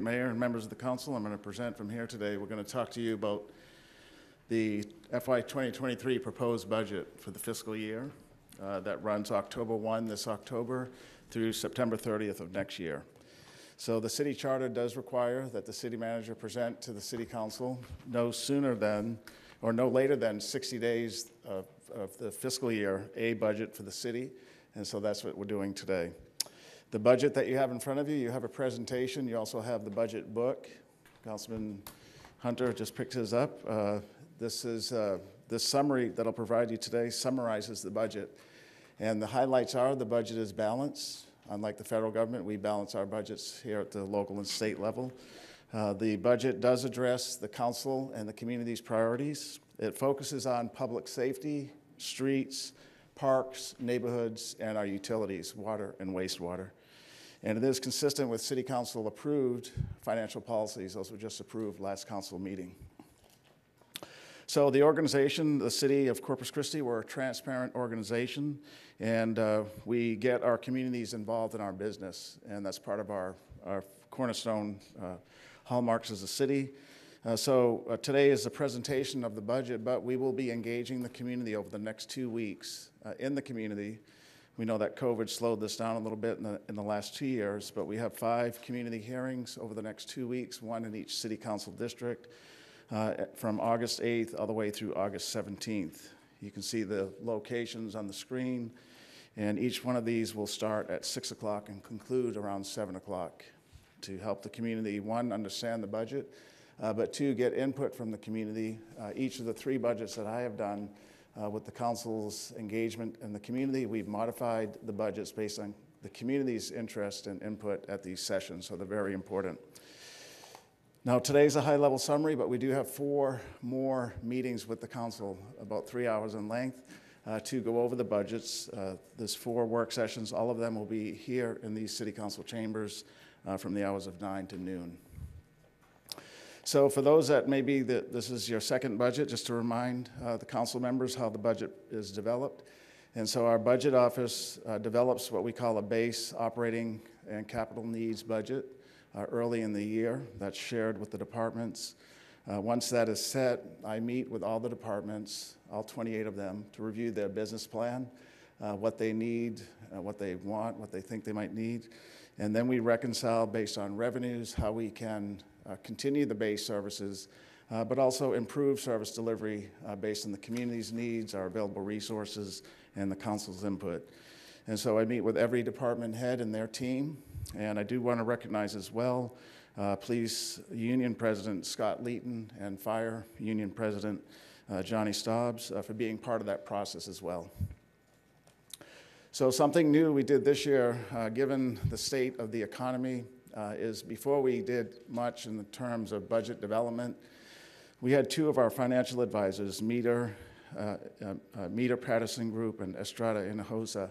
Mayor and members of the council, I'm going to present from here today. We're going to talk to you about the FY 2023 proposed budget for the fiscal year uh, that runs October 1 this October through September 30th of next year. So the city charter does require that the city manager present to the city council no sooner than, or no later than 60 days of, of the fiscal year, a budget for the city, and so that's what we're doing today. The budget that you have in front of you, you have a presentation, you also have the budget book. Councilman Hunter just picked his up. Uh, This is, uh, this summary that I'll provide you today summarizes the budget. And the highlights are, the budget is balanced. Unlike the federal government, we balance our budgets here at the local and state level. Uh, The budget does address the council and the community's priorities. It focuses on public safety, streets, parks, neighborhoods, and our utilities, water and wastewater. And it is consistent with city council approved financial policies. Those were just approved last council meeting. So the organization, the city of Corpus Christi, we're a transparent organization, and uh, we get our communities involved in our business, and that's part of our, our cornerstone uh, hallmarks as a city. Uh, so uh, today is the presentation of the budget, but we will be engaging the community over the next two weeks uh, in the community. We know that COVID slowed this down a little bit in the, in the last two years, but we have five community hearings over the next two weeks, one in each city council district uh, from August 8th all the way through August 17th. You can see the locations on the screen, and each one of these will start at 6 o'clock and conclude around 7 o'clock to help the community, one, understand the budget, uh, but two, get input from the community. Uh, each of the three budgets that I have done uh, with the council's engagement in the community, we've modified the budgets based on the community's interest and input at these sessions, so they're very important. Now, today's a high-level summary, but we do have four more meetings with the council, about three hours in length, uh, to go over the budgets. Uh, There's four work sessions. All of them will be here in these city council chambers uh, from the hours of nine to noon. So for those that maybe that this is your second budget, just to remind uh, the council members how the budget is developed. And so our budget office uh, develops what we call a base operating and capital needs budget uh, early in the year. That's shared with the departments. Uh, Once that is set, I meet with all the departments, all 28 of them, to review their business plan, uh, what they need, uh, what they want, what they think they might need. And then we reconcile based on revenues, how we can continue the base services, uh, but also improve service delivery uh, based on the community's needs, our available resources, and the council's input. And so I meet with every department head and their team. And I do want to recognize as well uh, Police Union President Scott Leeton and Fire Union President uh, Johnny Stobbs uh, for being part of that process as well. So, something new we did this year, uh, given the state of the economy, uh, is before we did much in the terms of budget development, we had two of our financial advisors, Meter, uh, uh, Meter Patterson Group and Estrada Hinojosa,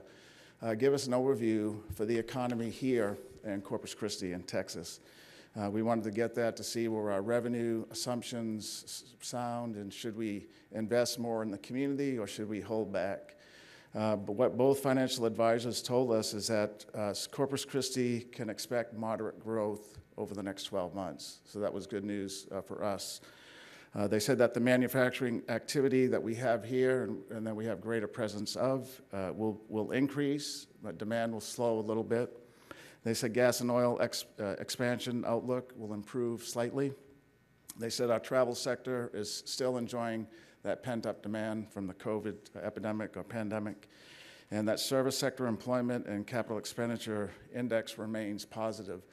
uh, give us an overview for the economy here in Corpus Christi in Texas. Uh, we wanted to get that to see where our revenue assumptions sound and should we invest more in the community or should we hold back? Uh, but what both financial advisors told us is that uh, Corpus Christi can expect moderate growth over the next 12 months. So that was good news uh, for us. Uh, They said that the manufacturing activity that we have here and and that we have greater presence of uh, will, will increase, but demand will slow a little bit. They said gas and oil ex- expansion outlook will improve slightly. They said our travel sector is still enjoying that pent-up demand from the COVID epidemic or pandemic, and that service sector employment and capital expenditure index remains positive.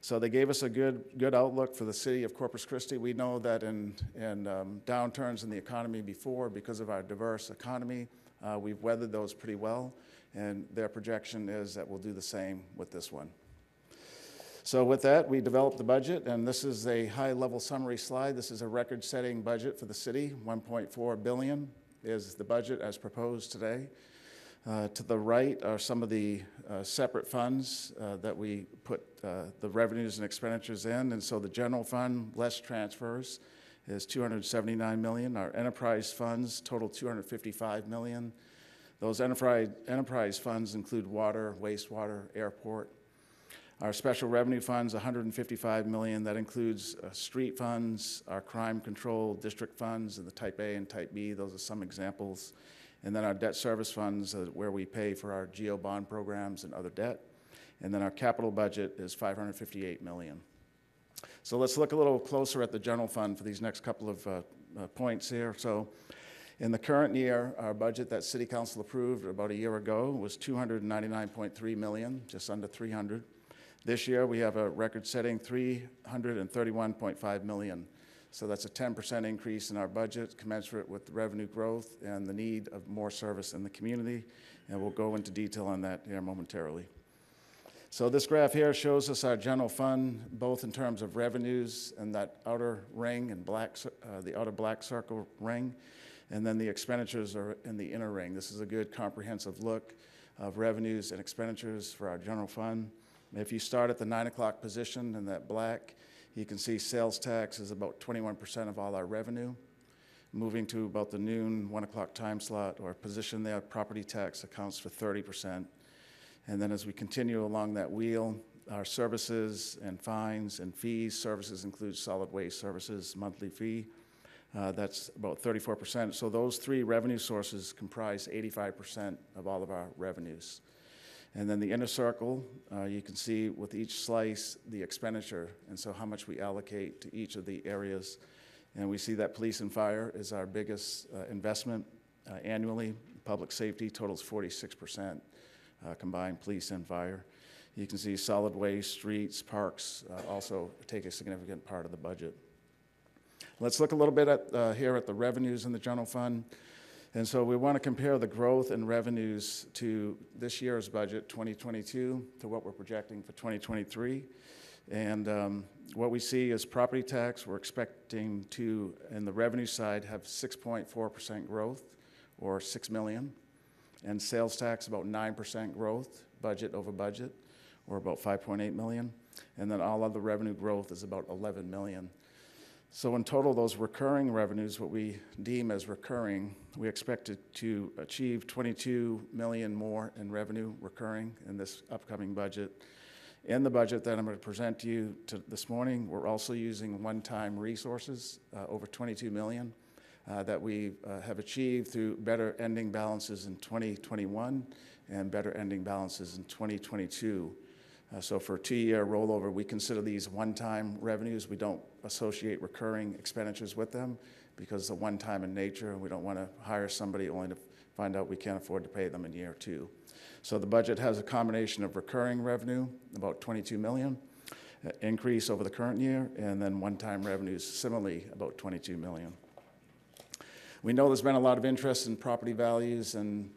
So they gave us a good, good outlook for the city of Corpus Christi. We know that in, in um, downturns in the economy before, because of our diverse economy, uh, we've weathered those pretty well, and their projection is that we'll do the same with this one. So with that, we developed the budget, and this is a high-level summary slide. This is a record-setting budget for the city. 1.4 billion is the budget as proposed today. Uh, To the right are some of the uh, separate funds uh, that we put uh, the revenues and expenditures in. And so the general fund, less transfers, is 279 million. Our enterprise funds total 255 million. Those enterprise, enterprise funds include water, wastewater, airport. Our special revenue funds, 155 million. That includes uh, street funds, our crime control district funds, and the Type A and Type B. Those are some examples. And then our debt service funds, uh, where we pay for our GO bond programs and other debt. And then our capital budget is 558 million. So let's look a little closer at the general fund for these next couple of uh, uh, points here. So in the current year, our budget that City Council approved about a year ago was 299.3 million, just under 300. This year, we have a record-setting 331.5 million. So that's a 10% increase in our budget, commensurate with revenue growth and the need of more service in the community. And we'll go into detail on that here momentarily. So this graph here shows us our general fund, both in terms of revenues and that outer ring and black, uh, the outer black circle ring, and then the expenditures are in the inner ring. This is a good comprehensive look of revenues and expenditures for our general fund. If you start at the nine o'clock position in that black, you can see sales tax is about 21% of all our revenue. Moving to about the noon, one o'clock time slot or position there, property tax accounts for 30%. And then as we continue along that wheel, our services and fines and fees, services include solid waste services, monthly fee. Uh, that's about 34%. So those three revenue sources comprise 85% of all of our revenues. And then the inner circle, uh, you can see with each slice the expenditure, and so how much we allocate to each of the areas. And we see that police and fire is our biggest uh, investment uh, annually. Public safety totals 46% uh, combined police and fire. You can see solid waste, streets, parks uh, also take a significant part of the budget. Let's look a little bit at, uh, here at the revenues in the general fund. And so we want to compare the growth in revenues to this year's budget, 2022, to what we're projecting for 2023. And um, what we see is property tax, we're expecting to, in the revenue side, have 6.4% growth, or 6 million. And sales tax, about 9% growth, budget over budget, or about 5.8 million. And then all other revenue growth is about 11 million. So in total, those recurring revenues, what we deem as recurring, we expect to achieve 22 million more in revenue recurring in this upcoming budget. In the budget that I'm going to present to you to this morning, we're also using one-time resources, uh, over 22 million, uh, that we uh, have achieved through better ending balances in 2021 and better ending balances in 2022. Uh, so for two-year rollover, we consider these one-time revenues. We don't associate recurring expenditures with them because they're one-time in nature, and we don't want to hire somebody only to find out we can't afford to pay them in year two. So the budget has a combination of recurring revenue, about 22 million, uh, increase over the current year, and then one-time revenues similarly about 22 million. We know there's been a lot of interest in property values and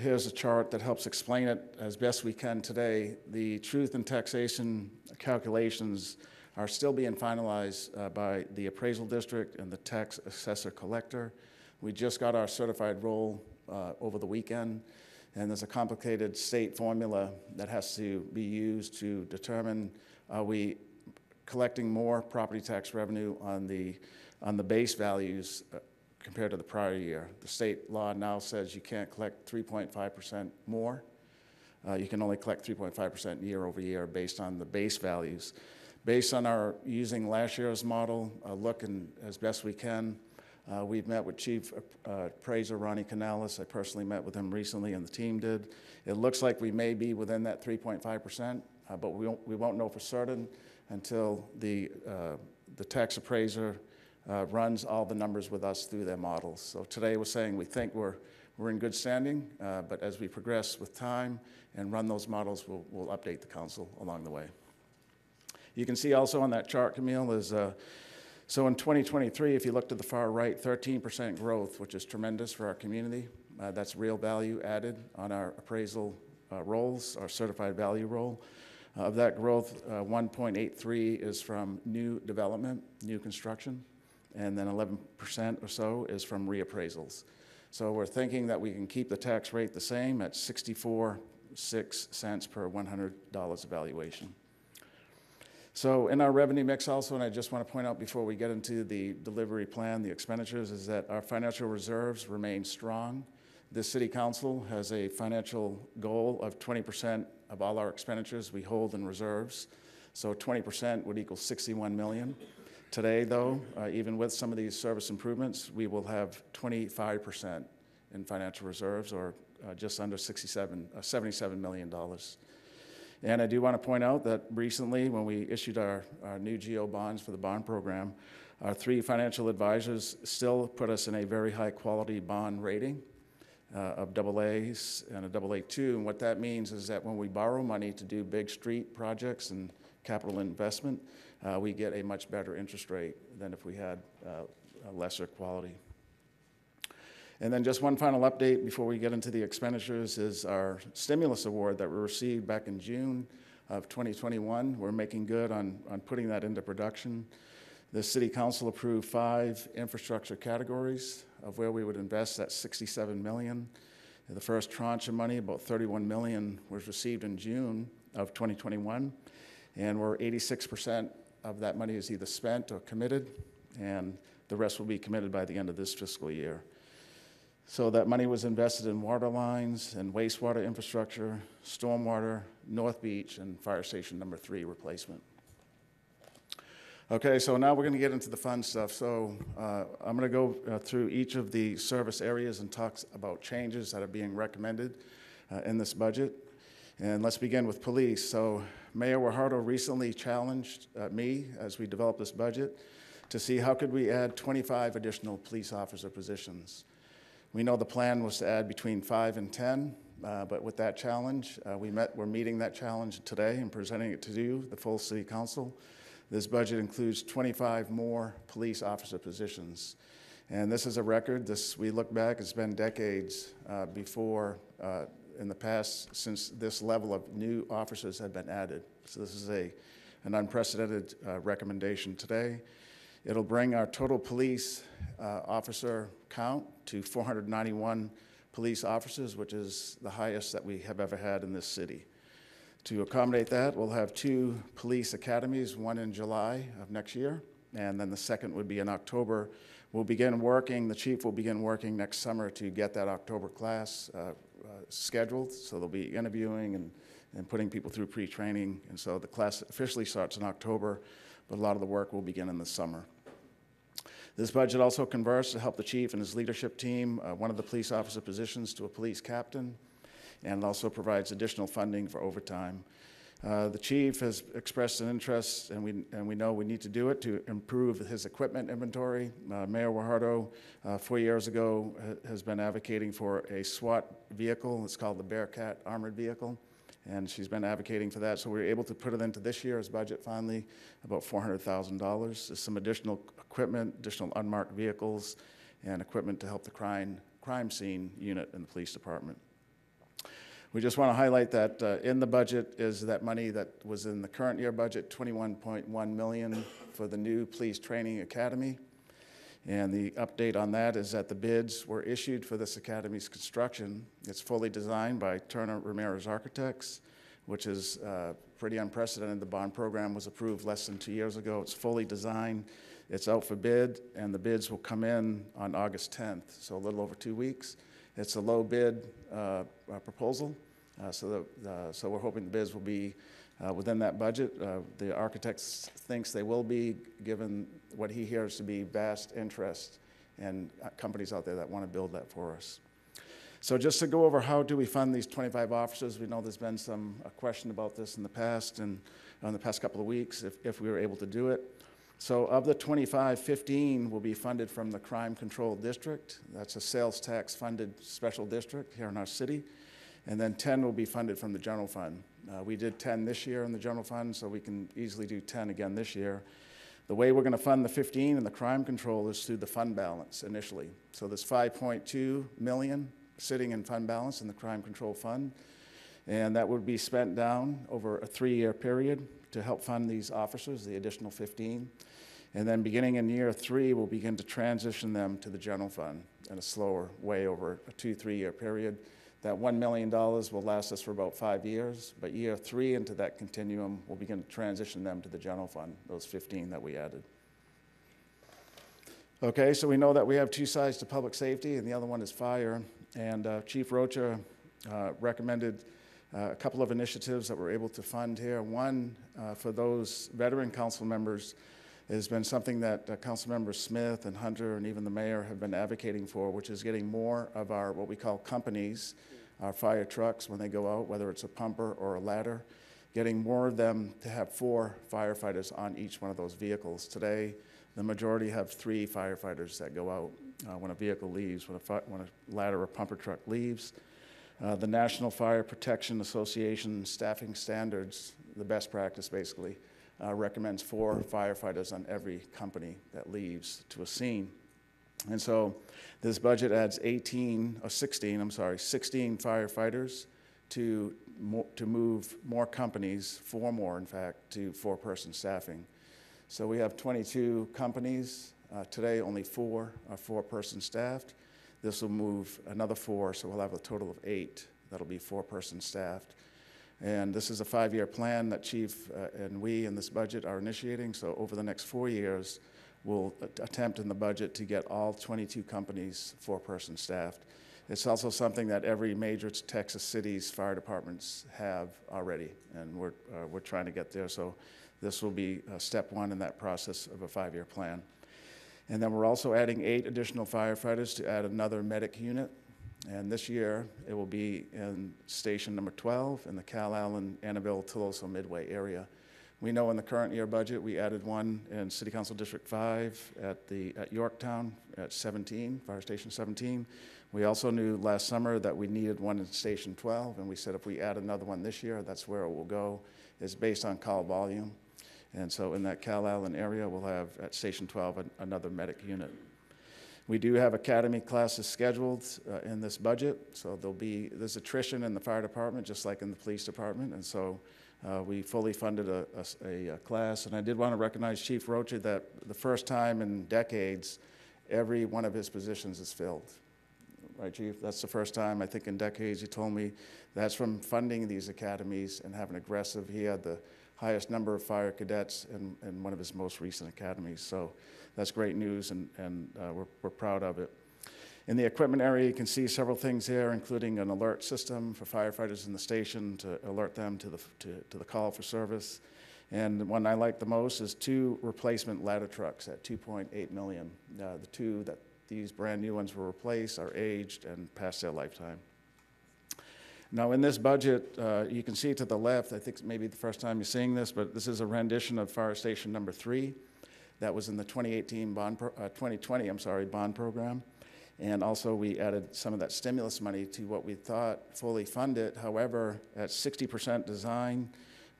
Here's a chart that helps explain it as best we can today. The truth and taxation calculations are still being finalized uh, by the appraisal district and the tax assessor collector. We just got our certified roll uh, over the weekend, and there's a complicated state formula that has to be used to determine are we collecting more property tax revenue on the on the base values uh, compared to the prior year. The state law now says you can't collect 3.5% more. Uh, you can only collect 3.5% year over year based on the base values. Based on our using last year's model, uh, looking as best we can, uh, we've met with Chief uh, Appraiser Ronnie Canales. I personally met with him recently, and the team did. It looks like we may be within that 3.5%, uh, but we won't, we won't know for certain until the, uh, the tax appraiser runs all the numbers with us through their models. So today we're saying we think we're, we're in good standing, uh, but as we progress with time and run those models, we'll, we'll update the council along the way. You can see also on that chart, Camille, is uh, so in 2023, if you look to the far right, 13% growth, which is tremendous for our community. Uh, that's real value added on our appraisal uh, rolls, our certified value roll. Uh, of that growth, 1.83 is from new development, new construction and then 11% or so is from reappraisals. So we're thinking that we can keep the tax rate the same at 64 6 cents per $100 evaluation. So in our revenue mix also, and I just want to point out before we get into the delivery plan, the expenditures, is that our financial reserves remain strong. The city council has a financial goal of 20% of all our expenditures we hold in reserves. So 20% would equal 61 million. Today, though, uh, even with some of these service improvements, we will have 25% in financial reserves, or uh, just under 67, uh, 77 million dollars. And I do want to point out that recently, when we issued our, our new GO bonds for the bond program, our three financial advisors still put us in a very high quality bond rating uh, of double A's and a double A2. And what that means is that when we borrow money to do big street projects and capital investment, uh, we get a much better interest rate than if we had uh, a lesser quality. And then just one final update before we get into the expenditures is our stimulus award that we received back in June of 2021. We're making good on, on putting that into production. The City Council approved five infrastructure categories of where we would invest that 67 million. The first tranche of money, about 31 million, was received in June of 2021, and we're 86% of that money is either spent or committed, and the rest will be committed by the end of this fiscal year. So that money was invested in water lines and wastewater infrastructure, stormwater, North Beach, and Fire Station Number Three replacement. Okay, so now we're going to get into the fun stuff. So uh, I'm going to go uh, through each of the service areas and talk about changes that are being recommended uh, in this budget. And let's begin with police. So Mayor Guajardo recently challenged uh, me as we developed this budget to see how could we add 25 additional police officer positions. We know the plan was to add between five and 10, uh, but with that challenge, uh, we met, we're meeting that challenge today and presenting it to you, the full city council. This budget includes 25 more police officer positions. And this is a record. This, we look back, it's been decades uh, before, uh, in the past, since this level of new officers had been added. So this is a, an unprecedented uh, recommendation today. It'll bring our total police uh, officer count to 491 police officers, which is the highest that we have ever had in this city. To accommodate that, we'll have two police academies, one in July of next year, and then the second would be in October. We'll begin working, the chief will begin working next summer to get that October class uh, uh, scheduled. So they'll be interviewing and, and putting people through pre-training. And so the class officially starts in October, but a lot of the work will begin in the summer. This budget also converts to help the chief and his leadership team, uh, one of the police officer positions to a police captain, and also provides additional funding for overtime. Uh, the chief has expressed an interest, and we, and we know we need to do it to improve his equipment inventory. Uh, Mayor Guajardo, uh, four years ago, ha- has been advocating for a SWAT vehicle. It's called the Bearcat Armored Vehicle, and she's been advocating for that. So we were able to put it into this year's budget finally, about $400,000. There's some additional equipment, additional unmarked vehicles, and equipment to help the crime, crime scene unit in the police department. We just want to highlight that uh, in the budget is that money that was in the current year budget, 21.1 million for the new police training academy. And the update on that is that the bids were issued for this academy's construction. It's fully designed by Turner Ramirez Architects, which is uh, pretty unprecedented. The bond program was approved less than two years ago. It's fully designed. It's out for bid, and the bids will come in on August 10th, so a little over two weeks. It's a low bid uh, uh, proposal, uh, so, the, so we're hoping the bids will be uh, within that budget. Uh, the architect thinks they will be, given what he hears to be vast interest and companies out there that want to build that for us. So just to go over how do we fund these 25 officers, we know there's been some a question about this in the past and in the past couple of weeks, if, if we were able to do it. So of the 25, 15 will be funded from the Crime Control District. That's a sales tax funded special district here in our city. And then 10 will be funded from the general fund. Uh, we did 10 this year in the general fund, so we can easily do 10 again this year. The way we're going to fund the 15 and the crime control is through the fund balance initially. So there's 5.2 million sitting in fund balance in the crime control fund, and that would be spent down over a three-year period to help fund these officers, the additional 15. And then beginning in year three, we'll begin to transition them to the general fund in a slower way over a two, three year period. That $1 million will last us for about five years, but year three into that continuum, we'll begin to transition them to the general fund, those 15 that we added. Okay, so we know that we have two sides to public safety, and the other one is fire. and uh, Chief Rocha uh, recommended uh, a couple of initiatives that we're able to fund here. One, uh, for those veteran council members, has been something that uh, council members Smith and Hunter and even the mayor have been advocating for, which is getting more of our, what we call companies, our fire trucks, when they go out, whether it's a pumper or a ladder, getting more of them to have four firefighters on each one of those vehicles. Today, the majority have three firefighters that go out uh, when a vehicle leaves, when a, when a ladder or pumper truck leaves. Uh, the National Fire Protection Association staffing standards, the best practice basically, uh, recommends four firefighters on every company that leaves to a scene. And so this budget adds 18, or 16, I'm sorry, 16 firefighters to, mo- to move more companies, four more in fact, to four-person staffing. So we have 22 companies. Uh, Today, only four are four-person staffed. This will move another four, so we'll have a total of eight that'll be four-person staffed. And this is a five-year plan that Chief uh, and we in this budget are initiating. So over the next four years, we'll attempt in the budget to get all 22 companies four-person staffed. It's also something that every major Texas city's fire departments have already, and we're, uh, we're trying to get there. So this will be uh, step one in that process of a five-year plan. And then we're also adding eight additional firefighters to add another medic unit. And this year, it will be in station number 12 in the Cal Allen, Annaville, Tuloso Midway area. We know in the current year budget, we added one in City Council District 5 at the, at Yorktown at 17, Fire Station 17. We also knew last summer that we needed one in Station 12, and we said if we add another one this year, that's where it will go. It's based on call volume. And so in that Calallen area, we'll have at Station 12 an- another medic unit. We do have academy classes scheduled uh, in this budget, so there'll be, there's attrition in the fire department, just like in the police department, and so uh, we fully funded a uh, class. And I did want to recognize Chief Rocha that the first time in decades, every one of his positions is filled. Right, Chief? That's the first time, I think, in decades, he told me that's from funding these academies and having aggressive, he had the highest number of fire cadets in, in one of his most recent academies. So that's great news, and, and uh, we're, we're proud of it. In the equipment area, you can see several things here, including an alert system for firefighters in the station to alert them to the, to, to the call for service. And one I like the most is two replacement ladder trucks at 2.8 million. Uh, the two that these brand new ones will replace are aged and past their lifetime. Now, in this budget, uh, you can see to the left, I think maybe the first time you're seeing this, but this is a rendition of Fire Station Number Three. That was in the 2018 bond, pro- uh, 2020, I'm sorry, bond program. And also, we added some of that stimulus money to what we thought fully funded. However, at 60% design,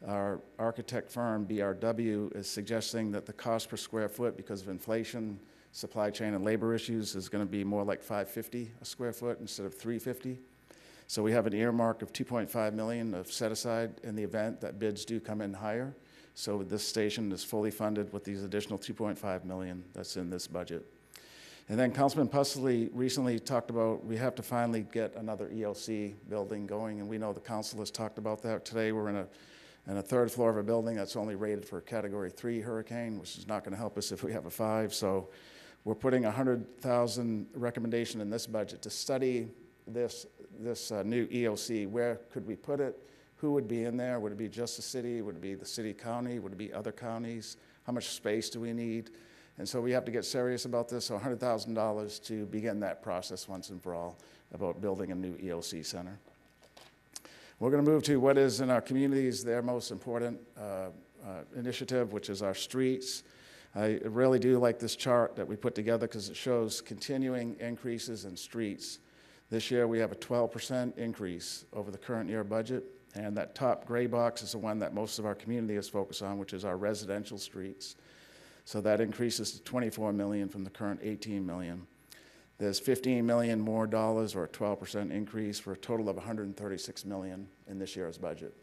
our architect firm, BRW, is suggesting that the cost per square foot, because of inflation, supply chain, and labor issues, is going to be more like 550 a square foot instead of 350. So we have an earmark of 2.5 million of set aside in the event that bids do come in higher. So this station is fully funded with these additional 2.5 million that's in this budget. And then Councilman Pusley recently talked about, we have to finally get another EOC building going, and we know the council has talked about that. Today, we're in a, in a third floor of a building that's only rated for a category three hurricane, which is not gonna help us if we have a five. So we're putting a hundred thousand recommendation in this budget to study this, this uh, new EOC. Where could we put it? Who would be in there? Would it be just the city? Would it be the city county? Would it be other counties? How much space do we need? And so we have to get serious about this, so $100,000 to begin that process once and for all about building a new EOC center. We're going to move to what is in our communities their most important uh, uh, initiative, which is our streets. I really do like this chart that we put together because it shows continuing increases in streets. This year, we have a 12% increase over the current year budget, and that top gray box is the one that most of our community is focused on, which is our residential streets. So that increases to 24 million from the current 18 million. There's 15 million more dollars, or a 12% increase, for a total of 136 million in this year's budget.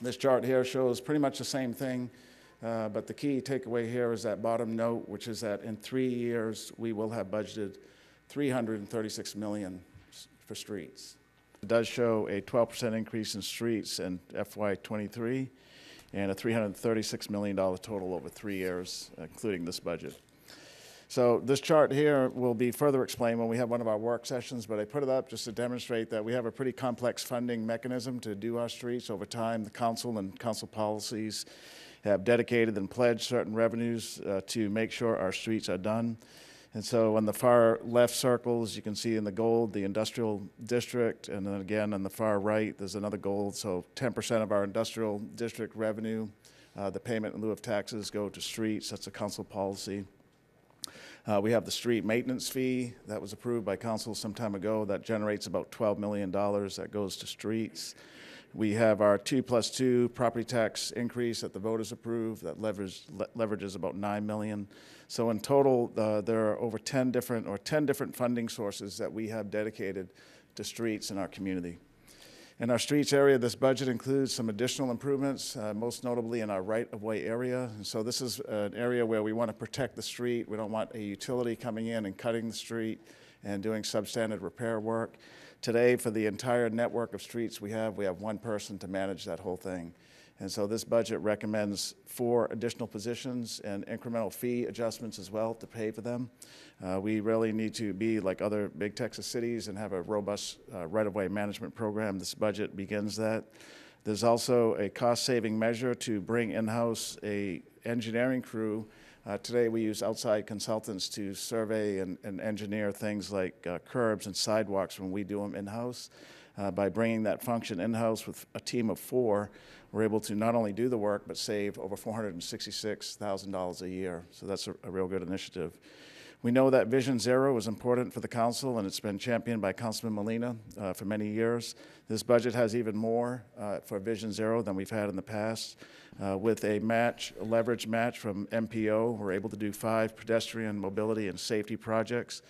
This chart here shows pretty much the same thing, uh, but the key takeaway here is that bottom note, which is that in three years, we will have budgeted 336 million for streets. It does show a 12% increase in streets in FY '23 and a $336 million total over three years, including this budget. So this chart here will be further explained when we have one of our work sessions, but I put it up just to demonstrate that we have a pretty complex funding mechanism to do our streets. Over time, the council and council policies have dedicated and pledged certain revenues uh, to make sure our streets are done. And so on the far left circles, you can see in the gold, the industrial district, and then again on the far right, there's another gold. So 10% of our industrial district revenue, uh, the payment in lieu of taxes go to streets. That's a council policy. Uh, we have the street maintenance fee that was approved by council some time ago that generates about $12 million that goes to streets. We have our two plus two property tax increase that the voters approved that leverage, le- leverages about 9 million. So in total, uh, there are over 10 different or 10 different funding sources that we have dedicated to streets in our community. In our streets area, this budget includes some additional improvements, uh, most notably in our right-of-way area. And so this is an area where we want to protect the street. We don't want a utility coming in and cutting the street and doing substandard repair work. Today, for the entire network of streets we have, we have one person to manage that whole thing. And so this budget recommends four additional positions and incremental fee adjustments as well to pay for them. Uh, we really need to be like other big Texas cities and have a robust uh, right-of-way management program. This budget begins that. There's also a cost-saving measure to bring in-house a engineering crew. Uh, today, we use outside consultants to survey and, and engineer things like uh, curbs and sidewalks when we do them in-house. Uh, by bringing that function in-house with a team of four, we're able to not only do the work, but save over $466,000 a year. So that's a, a real good initiative. We know that Vision Zero is important for the council, and it's been championed by Councilman Molina uh, for many years. This budget has even more uh, for Vision Zero than we've had in the past. Uh, with a match, a leverage match from MPO, we're able to do five pedestrian mobility and safety projects.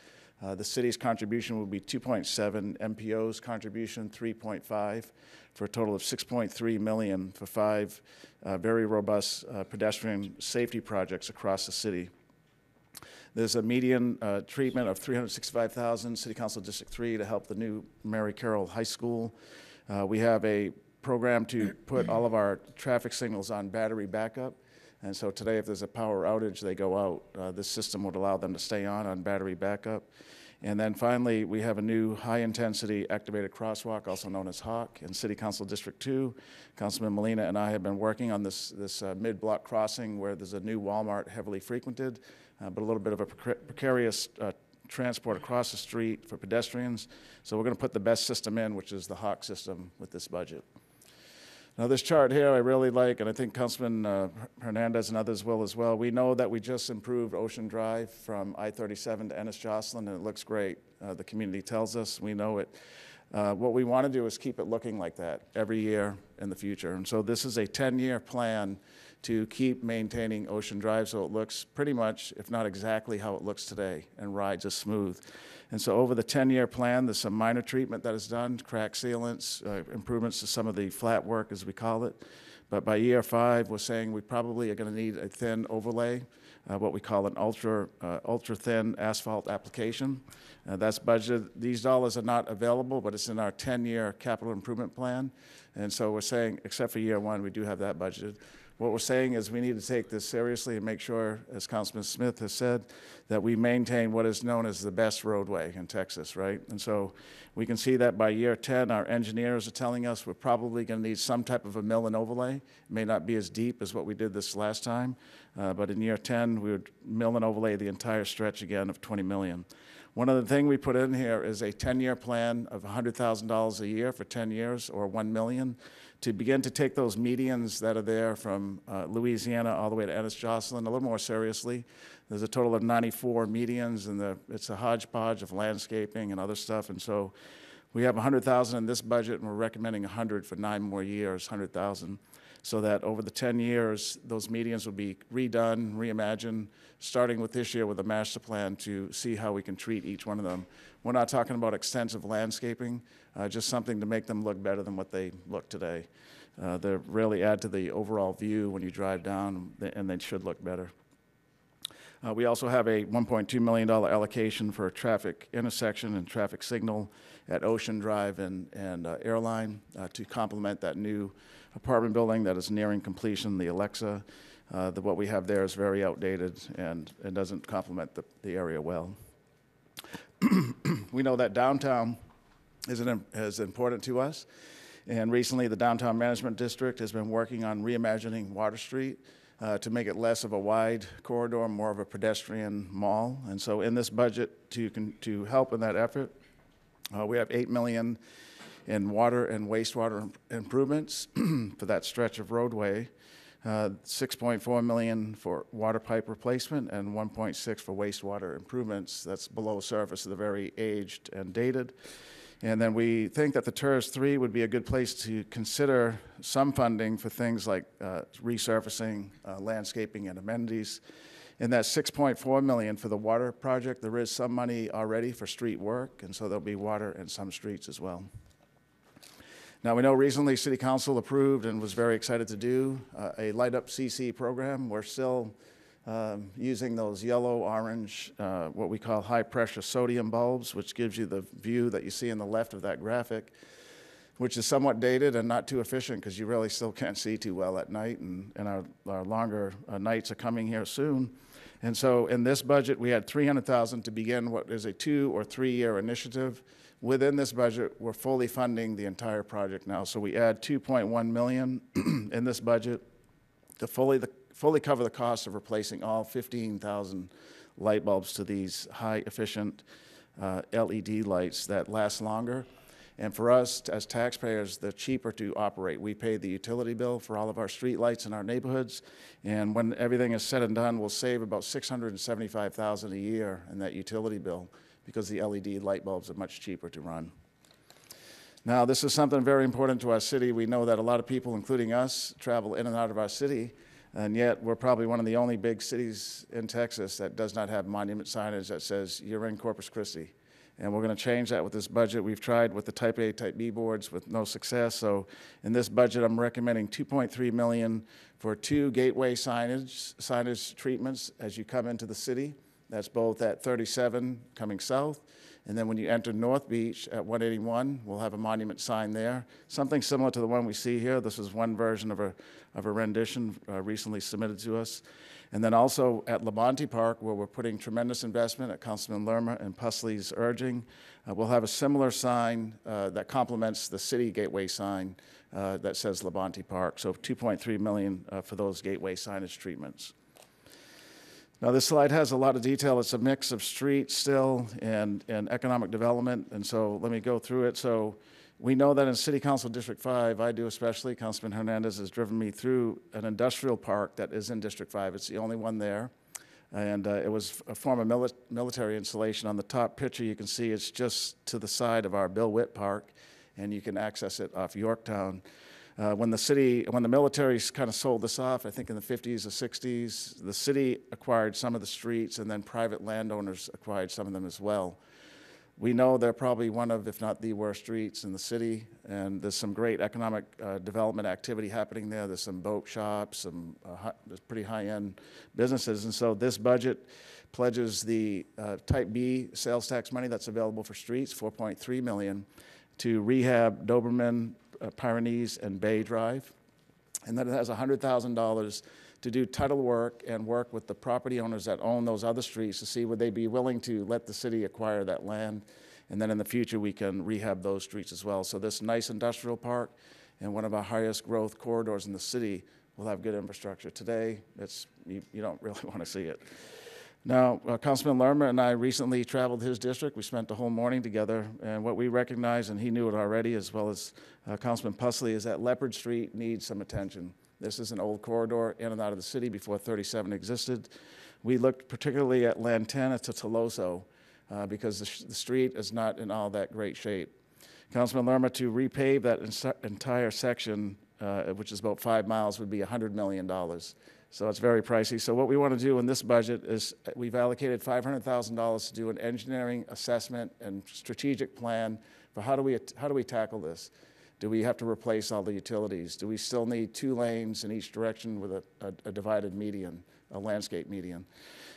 Uh, the city's contribution will be 2.7, MPO's contribution 3.5, for a total of 6.3 million for five uh, very robust uh, pedestrian safety projects across the city. There's a median uh, treatment of 365,000, City Council District 3 to help the new Mary Carroll High School. Uh, we have a program to put all of our traffic signals on battery backup. And so today, if there's a power outage, they go out. Uh, this system would allow them to stay on on battery backup. And then finally, we have a new high-intensity activated crosswalk, also known as HAWK, in City Council District 2. Councilman Molina and I have been working on this, this uh, mid-block crossing where there's a new Walmart heavily frequented, uh, but a little bit of a preca- precarious uh, transport across the street for pedestrians. So we're going to put the best system in, which is the HAWK system, with this budget. Now, this chart here I really like, and I think Councilman uh, Hernandez and others will as well. We know that we just improved Ocean Drive from I-37 to Ennis Joslin, and it looks great. Uh, the community tells us we know it. Uh, what we want to do is keep it looking like that every year in the future. And so this is a 10-year plan to keep maintaining Ocean Drive so it looks pretty much, if not exactly how it looks today, and rides as smooth. And so over the 10-year plan, there's some minor treatment that is done, crack sealants, uh, improvements to some of the flat work, as we call it. But by year five, we're saying we probably are going to need a thin overlay, uh, what we call an ultra, uh, ultra-thin asphalt application. Uh, that's budgeted. These dollars are not available, but it's in our 10-year capital improvement plan. And so we're saying, except for year one, we do have that budgeted. What we're saying is we need to take this seriously and make sure, as Councilman Smith has said, that we maintain what is known as the best roadway in Texas, right? And so we can see that by year 10, our engineers are telling us we're probably going to need some type of a mill and overlay. It may not be as deep as what we did this last time, uh, but in year 10, we would mill and overlay the entire stretch again of 20 million. One other thing we put in here is a 10-year plan of $100,000 a year for 10 years, or 1 million, to begin to take those medians that are there from uh, Louisiana all the way to Ennis Joslin a little more seriously. There's a total of 94 medians, and the, it's a hodgepodge of landscaping and other stuff. And so we have 100,000 in this budget, and we're recommending 100 for nine more years, 100,000 so that over the 10 years, those medians will be redone, reimagined, starting with this year with a master plan to see how we can treat each one of them. We're not talking about extensive landscaping, uh, just something to make them look better than what they look today. Uh, they really add to the overall view when you drive down, and they should look better. Uh, we also have a $1.2 million allocation for a traffic intersection and traffic signal at Ocean Drive and, and uh, Airline uh, to complement that new apartment building that is nearing completion, the Alexa. uh, that what we have there is very outdated and, and doesn't complement the, the area well. we know that downtown is, an, is important to us. And recently, the Downtown Management District has been working on reimagining Water Street uh, to make it less of a wide corridor, more of a pedestrian mall. And so, in this budget, to, to help in that effort, uh, we have 8 million in water and wastewater im- improvements for that stretch of roadway. Uh, 6.4 million for water pipe replacement and 1.6 for wastewater improvements. That's below surface, they're very aged and dated. And then we think that the TIRZ 3 would be a good place to consider some funding for things like uh, resurfacing, uh, landscaping, and amenities. In that 6.4 million for the water project, there is some money already for street work, and so there'll be water in some streets as well. Now, we know recently City Council approved and was very excited to do uh, a Light Up CC program. We're still um, using those yellow, orange, uh, what we call high-pressure sodium bulbs, which gives you the view that you see in the left of that graphic, which is somewhat dated and not too efficient because you really still can't see too well at night, and, and our, our longer uh, nights are coming here soon. And so in this budget, we had 300,000 to begin what is a two or three-year initiative. Within this budget, we're fully funding the entire project now. So we add 2.1 million in this budget to fully, the, fully cover the cost of replacing all 15,000 light bulbs to these high-efficient uh, LED lights that last longer. And for us, as taxpayers, they're cheaper to operate. We pay the utility bill for all of our street lights in our neighborhoods, and when everything is said and done, we'll save about 675,000 a year in that utility bill because the LED light bulbs are much cheaper to run. Now, this is something very important to our city. We know that a lot of people, including us, travel in and out of our city, and yet we're probably one of the only big cities in Texas that does not have monument signage that says, you're in Corpus Christi. And we're going to change that with this budget. We've tried with the Type A, Type B boards with no success. So in this budget, I'm recommending 2.3 million for two gateway signage, signage treatments as you come into the city. That's both at 37 coming south, and then when you enter North Beach at 181, we'll have a monument sign there. Something similar to the one we see here. This is one version of a, of a rendition uh, recently submitted to us. And then also at Labonte Park, where we're putting tremendous investment at Councilman Lerma and Pusley's urging, uh, we'll have a similar sign uh, that complements the city gateway sign uh, that says Labonte Park. So 2.3 million uh, for those gateway signage treatments. Now, this slide has a lot of detail. It's a mix of street still and, and economic development, and so let me go through it. So we know that in City Council District 5, I do especially, Councilman Hernandez has driven me through an industrial park that is in District 5. It's the only one there. And uh, it was a former mili- military installation. On the top picture, you can see it's just to the side of our Bill Witt Park, and you can access it off Yorktown. Uh, when the city, when the military kind of sold this off, I think in the 50s or 60s, the city acquired some of the streets, and then private landowners acquired some of them as well. We know they're probably one of, if not the worst streets in the city, and there's some great economic uh, development activity happening there. There's some boat shops, some uh, hi- there's pretty high-end businesses, and so this budget pledges the uh, Type B sales tax money that's available for streets, 4.3 million, to rehab Doberman, Uh, Pyrenees, and Bay Drive, and then it has $100,000 to do title work and work with the property owners that own those other streets to see would they be willing to let the city acquire that land, and then in the future we can rehab those streets as well. So this nice industrial park and one of our highest growth corridors in the city will have good infrastructure. Today, it's you, you don't really want to see it. Now, uh, Councilman Lerma and I recently traveled his district. We spent the whole morning together, and what we recognized, and he knew it already, as well as uh, Councilman Pusley, is that Leopard Street needs some attention. This is an old corridor in and out of the city before 37 existed. We looked particularly at Lantana to Tuloso uh, because the, the street is not in all that great shape. Councilman Lerma, to repave that entire section, uh, which is about five miles, would be $100 million. So it's very pricey. So what we want to do in this budget is uh, we've allocated $500,000 to do an engineering assessment and strategic plan for how do we, how do we tackle this? Do we have to replace all the utilities? Do we still need two lanes in each direction with a, a, a divided median, a landscape median?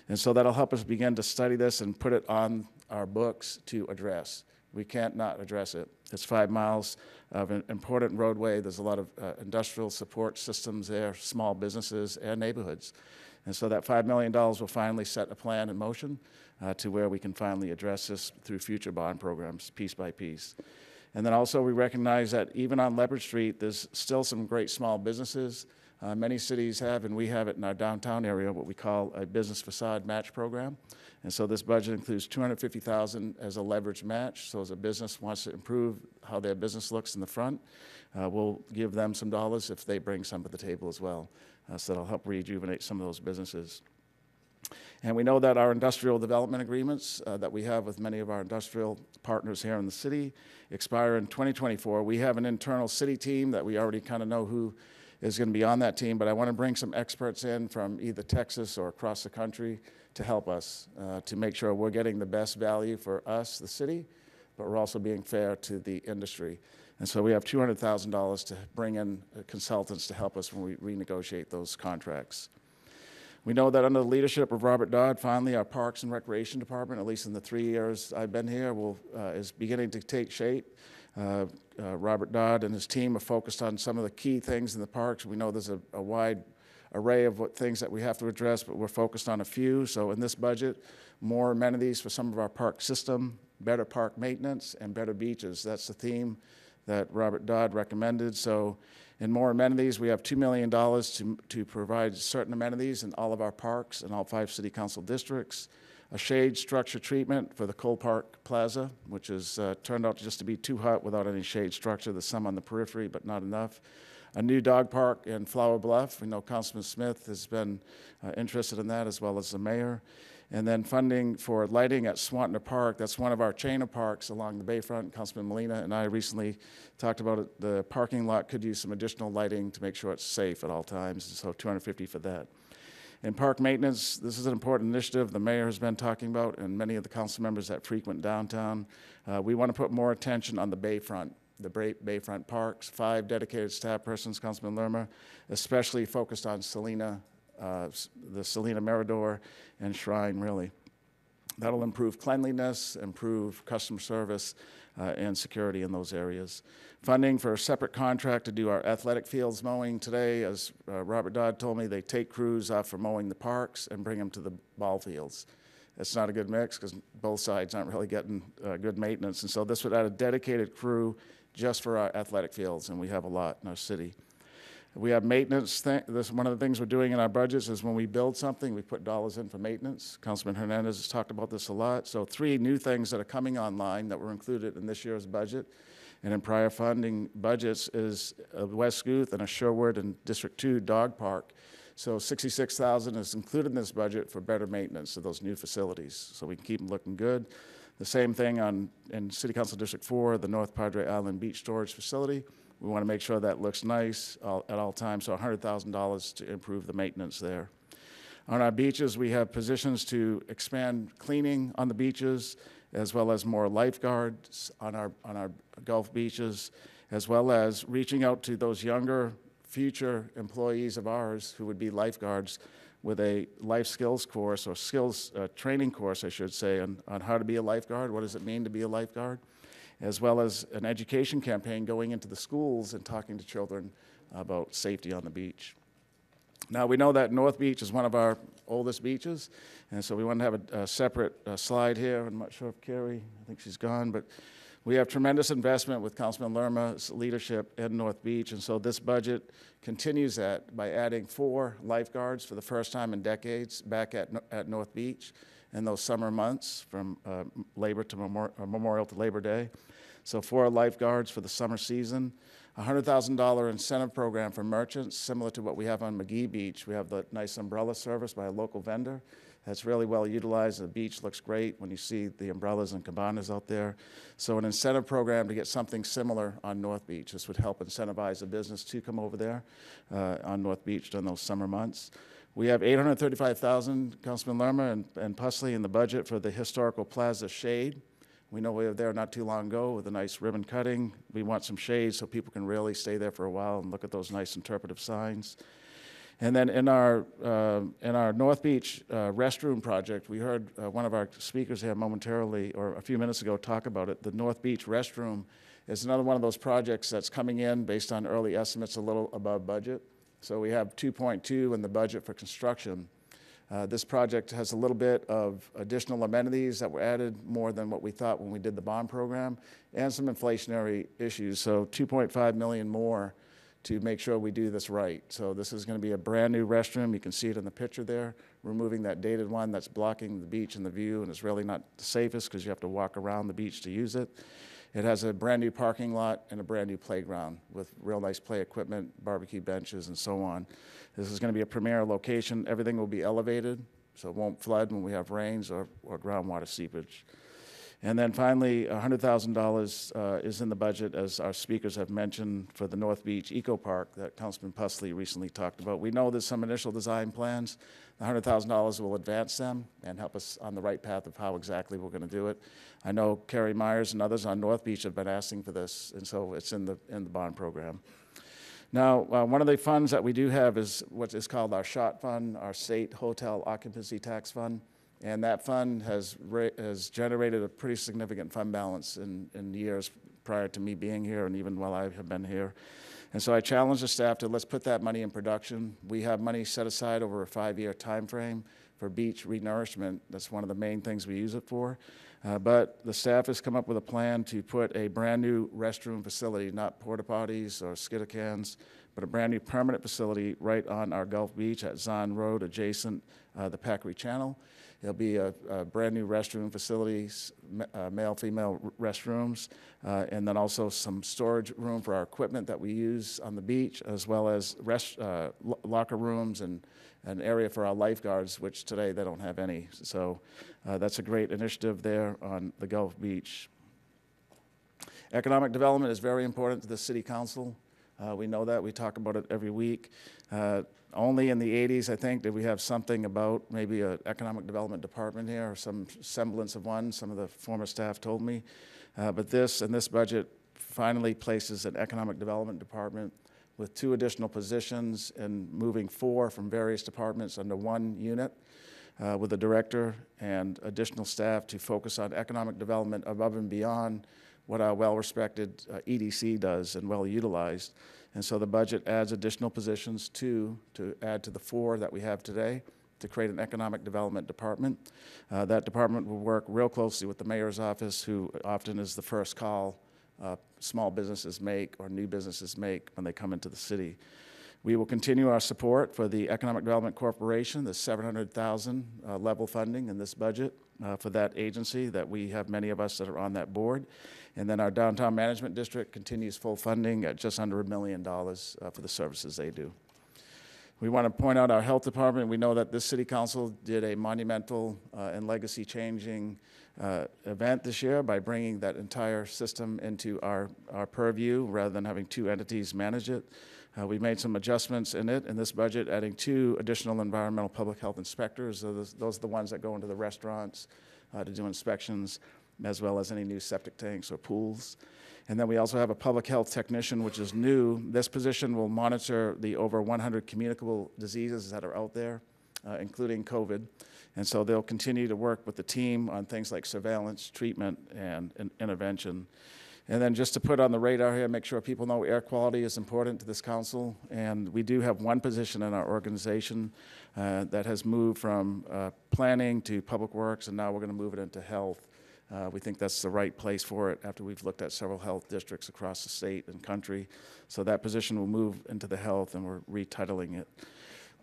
And so that'll help us begin to study this and put it on our books to address. We can't not address it. It's five miles of an important roadway. There's a lot of uh, industrial support systems there, small businesses, and neighborhoods. And so that $5 million will finally set a plan in motion uh, to where we can finally address this through future bond programs, piece by piece. And then also, we recognize that even on Leopard Street, there's still some great small businesses. Uh, many cities have, and we have it in our downtown area, what we call a business facade match program. And so this budget includes 250,000 as a leverage match. So as a business wants to improve how their business looks in the front, uh, we'll give them some dollars if they bring some to the table as well. Uh, so that'll help rejuvenate some of those businesses. And we know that our industrial development agreements uh, that we have with many of our industrial partners here in the city expire in 2024. We have an internal city team that we already kind of know who is going to be on that team, but I want to bring some experts in from either Texas or across the country to help us uh, to make sure we're getting the best value for us, the city, but we're also being fair to the industry. And so we have $200,000 to bring in uh, consultants to help us when we renegotiate those contracts. We know that under the leadership of Robert Dodd, finally our Parks and Recreation Department, at least in the three years I've been here, will, uh, is beginning to take shape. Uh, uh, Robert Dodd and his team are focused on some of the key things in the parks. We know there's a, a wide array of what things that we have to address, but we're focused on a few. So in this budget, more amenities for some of our park system, better park maintenance, and better beaches. That's the theme that Robert Dodd recommended. So in more amenities, we have $2 million to, to provide certain amenities in all of our parks in all five city council districts. A shade structure treatment for the Cole Park Plaza, which has uh, turned out just to be too hot without any shade structure. There's some on the periphery, but not enough. A new dog park in Flower Bluff. We know Councilman Smith has been uh, interested in that as well as the mayor. And then funding for lighting at Swantner Park. That's one of our chain of parks along the bayfront. Councilman Molina and I recently talked about it. The parking lot could use some additional lighting to make sure it's safe at all times. So 250 for that. In park maintenance, this is an important initiative the mayor has been talking about and many of the council members that frequent downtown. Uh, we want to put more attention on the bayfront, the bay, bayfront parks, five dedicated staff persons, Councilman Lerma, especially focused on Selena, uh, the Selena Mirador and Shrine, really. That'll improve cleanliness, improve customer service, uh, and security in those areas. Funding for a separate contract to do our athletic fields mowing today, as uh, Robert Dodd told me, they take crews off for mowing the parks and bring them to the ball fields. It's not a good mix because both sides aren't really getting uh, good maintenance. And so this would add a dedicated crew just for our athletic fields, and we have a lot in our city. We have maintenance. Th- this one of the things we're doing in our budgets is when we build something, we put dollars in for maintenance. Councilman Hernandez has talked about this a lot. So three new things that are coming online that were included in this year's budget and in prior funding budgets is a West Guth and a Sherwood and District Two dog park. So 66,000 is included in this budget for better maintenance of those new facilities, so we can keep them looking good. The same thing on in City Council District Four, the North Padre Island Beach Storage Facility. We want to make sure that looks nice all, at all times, so $100,000 to improve the maintenance there. On our beaches, we have positions to expand cleaning on the beaches, as well as more lifeguards on our, on our Gulf beaches, as well as reaching out to those younger future employees of ours who would be lifeguards with a life skills course or skills uh, training course, I should say, on, on how to be a lifeguard. What does it mean to be a lifeguard? As well as an education campaign going into the schools and talking to children about safety on the beach. Now, we know that North Beach is one of our oldest beaches, and so we want to have a, a separate uh, slide here. I'm not sure if Carrie, I think she's gone, but we have tremendous investment with Councilman Lerma's leadership in North Beach, and so this budget continues that by adding four lifeguards for the first time in decades back at, at North Beach in those summer months from uh, Labor to Memorial, uh, Memorial to Labor Day. So four lifeguards for the summer season. A $100,000 incentive program for merchants, similar to what we have on McGee Beach. We have the nice umbrella service by a local vendor that's really well utilized. The beach looks great when you see the umbrellas and cabanas out there. So an incentive program to get something similar on North Beach. This would help incentivize a business to come over there uh, on North Beach during those summer months. We have 835,000, Councilman Lerma and, and Pusley, in the budget for the historical plaza shade. We know we were there not too long ago with a nice ribbon cutting. We want some shade so people can really stay there for a while and look at those nice interpretive signs. And then in our, uh, in our North Beach uh, restroom project, we heard uh, one of our speakers here momentarily, or a few minutes ago, talk about it. The North Beach restroom is another one of those projects that's coming in based on early estimates a little above budget. So we have 2.2 in the budget for construction. Uh, This project has a little bit of additional amenities that were added more than what we thought when we did the bond program, and some inflationary issues, so 2.5 million more to make sure we do this right. So this is going to be a brand-new restroom, you can see it in the picture there, removing that dated one that's blocking the beach and the view, and it's really not the safest because you have to walk around the beach to use it. It has a brand-new parking lot and a brand-new playground with real nice play equipment, barbecue benches, and so on. This is going to be a premier location. Everything will be elevated, so it won't flood when we have rains or, or groundwater seepage. And then finally, $100,000 uh, is in the budget, as our speakers have mentioned, for the North Beach Eco Park that Councilman Pusley recently talked about. We know there's some initial design plans. The $100,000 will advance them and help us on the right path of how exactly we're going to do it. I know Kerry Myers and others on North Beach have been asking for this, and so it's in the, in the bond program. Now, uh, one of the funds that we do have is what is called our SHOT Fund, our State Hotel Occupancy Tax Fund. And that fund has, has generated a pretty significant fund balance in, in years prior to me being here and even while I have been here. And so I challenge the staff to let's put that money in production. We have money set aside over a five-year time frame for beach renourishment. That's one of the main things we use it for. Uh, but the staff has come up with a plan to put a brand-new restroom facility, not porta potties or skitter cans, but a brand-new permanent facility right on our Gulf Beach at Zahn Road, adjacent uh, the Packery Channel. It'll be a, a brand-new restroom facilities, uh, male, female restrooms, uh, and then also some storage room for our equipment that we use on the beach, as well as rest, uh, lo- locker rooms and an area for our lifeguards, which today they don't have any. So uh, that's a great initiative there on the Gulf Beach. Economic development is very important to the city council. Uh, we know that, we talk about it every week. Uh, only in the 80s, I think, did we have something about maybe an economic development department here, or some semblance of one, some of the former staff told me. Uh, but this, and this budget finally places an economic development department with two additional positions and moving four from various departments under one unit uh, with a director and additional staff to focus on economic development above and beyond what our well-respected uh, EDC does and well-utilized. And so the budget adds additional positions, two, to add to the four that we have today, to create an economic development department. Uh, That department will work real closely with the mayor's office, who often is the first call uh, small businesses make or new businesses make when they come into the city. We will continue our support for the Economic Development Corporation, the 700,000 uh, level funding in this budget uh, for that agency that we have many of us that are on that board. And then our downtown management district continues full funding at just under a million dollars uh, for the services they do. We want to point out our health department. We know that this city council did a monumental uh, and legacy-changing uh, event this year by bringing that entire system into our, our purview rather than having two entities manage it. Uh, we made some adjustments in it in this budget, adding two additional environmental public health inspectors. Those, those are the ones that go into the restaurants uh, to do inspections, as well as any new septic tanks or pools. And then we also have a public health technician, which is new. This position will monitor the over 100 communicable diseases that are out there, uh, including COVID. And so they'll continue to work with the team on things like surveillance, treatment, and, and intervention. And then just to put on the radar here, make sure people know air quality is important to this council. And we do have one position in our organization uh, that has moved from uh, planning to public works, and now we're going to move it into health. Uh, we think that's the right place for it after we've looked at several health districts across the state and country. So that position will move into the health, and we're retitling it.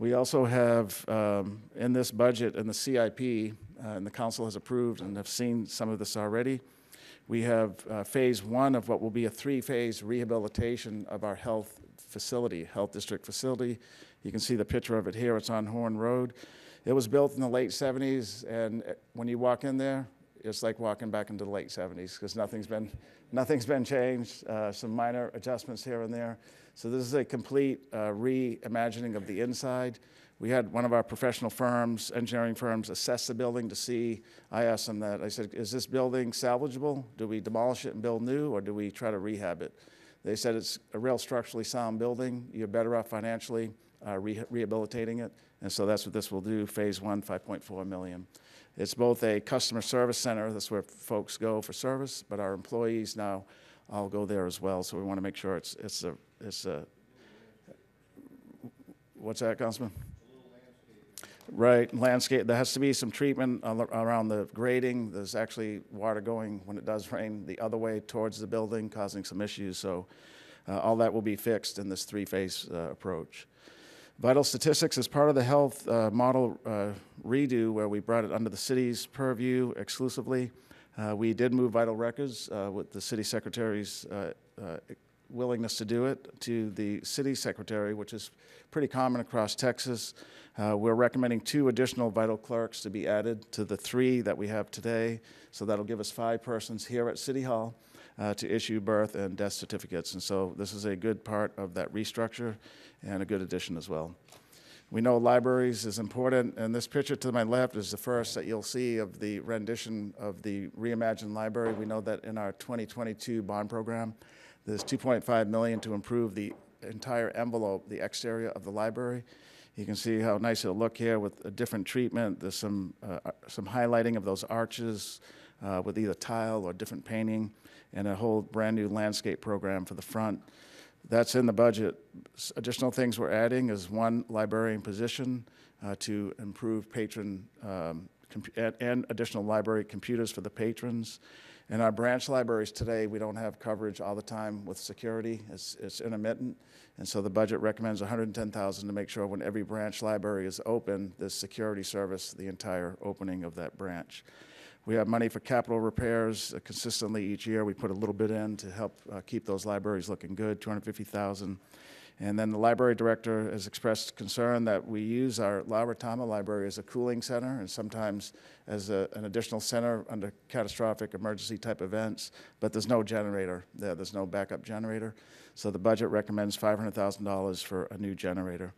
We also have um, in this budget and the CIP, uh, and the council has approved and have seen some of this already. We have uh, phase one of what will be a three-phase rehabilitation of our health facility, health district facility. You can see the picture of it here. It's on Horne Road. It was built in the late 70s, and uh, when you walk in there, it's like walking back into the late 70s because nothing's been, nothing's been changed. Uh, some minor adjustments here and there. So this is a complete uh, reimagining of the inside. We had one of our professional firms, engineering firms, assess the building to see. I asked them that. I said, "Is this building salvageable? Do we demolish it and build new, or do we try to rehab it?" They said it's a real structurally sound building. You're better off financially uh, re- rehabilitating it. And so that's what this will do, Phase One, 5.4 million. It's both a customer service center, that's where folks go for service, but our employees now all go there as well. So we want to make sure it's, it's a, it's a, what's that, Councilman? Right, landscape, there has to be some treatment around the grading. There's actually water going, when it does rain, the other way towards the building, causing some issues. So uh, all that will be fixed in this three-phase uh, approach. Vital statistics is part of the health uh, model uh, redo, where we brought it under the city's purview exclusively. Uh, We did move vital records uh, with the city secretary's willingness to do it to the city secretary, which is pretty common across Texas. Uh, We're recommending two additional vital clerks to be added to the three that we have today. So that'll give us five persons here at City Hall uh, to issue birth and death certificates. And so this is a good part of that restructure and a good addition as well. We know libraries is important, and this picture to my left is the first that you'll see of the rendition of the reimagined library. We know that in our 2022 bond program, there's 2.5 million to improve the entire envelope, the exterior of the library. You can see how nice it'll look here with a different treatment. There's some, uh, some highlighting of those arches uh, with either tile or different painting, and a whole brand-new landscape program for the front. That's in the budget. Additional things we're adding is one librarian position uh, to improve patron, um, and additional library computers for the patrons. In our branch libraries today, we don't have coverage all the time with security. It's, it's intermittent. And so the budget recommends 110,000 to make sure when every branch library is open, there's security service the entire opening of that branch. We have money for capital repairs uh, consistently each year. We put a little bit in to help uh, keep those libraries looking good, 250,000. And then the library director has expressed concern that we use our La Retama Library as a cooling center and sometimes as a, an additional center under catastrophic emergency type events, but there's no generator there. There's no backup generator. So the budget recommends $500,000 for a new generator.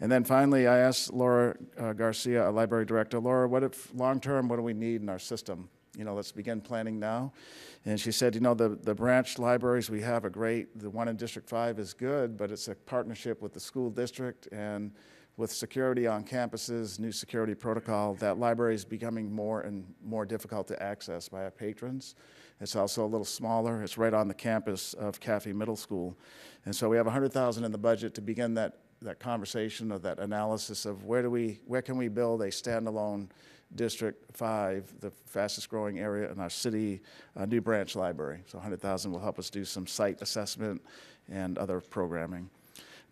And then finally, I asked Laura uh, Garcia, our library director, Laura, what if, long-term, what do we need in our system? You know, let's begin planning now. And she said, you know, the, the branch libraries we have are great. The one in District 5 is good, but it's a partnership with the school district and with security on campuses, new security protocol, that library is becoming more and more difficult to access by our patrons. It's also a little smaller. It's right on the campus of Kaffie Middle School. And so we have 100,000 in the budget to begin that, that conversation or that analysis of where do we, where can we build a standalone District 5, the fastest growing area in our city, a new branch library. So 100,000 will help us do some site assessment and other programming.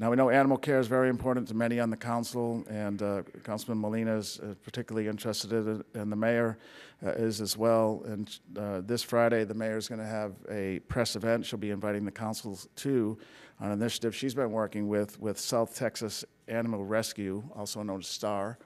Now, we know animal care is very important to many on the council, and uh, Councilman Molina is uh, particularly interested in it, and the mayor uh, is as well. And uh, this Friday, the mayor is going to have a press event she'll be inviting the council to on an initiative she's been working with with South Texas Animal Rescue, also known as STAR.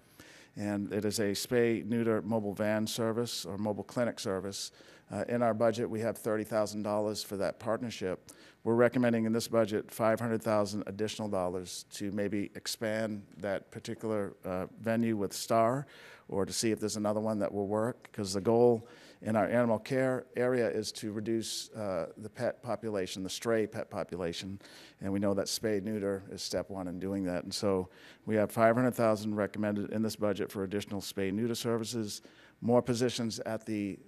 And it is a spay neuter mobile van service or mobile clinic service. Uh, in our budget, we have $30,000 for that partnership. We're recommending in this budget 500,000 additional dollars to maybe expand that particular uh, venue with Star or to see if there's another one that will work because the goal in our animal care area is to reduce uh, the pet population, the stray pet population, and we know that spay neuter is step one in doing that. And so we have 500,000 recommended in this budget for additional spay neuter services, more positions at the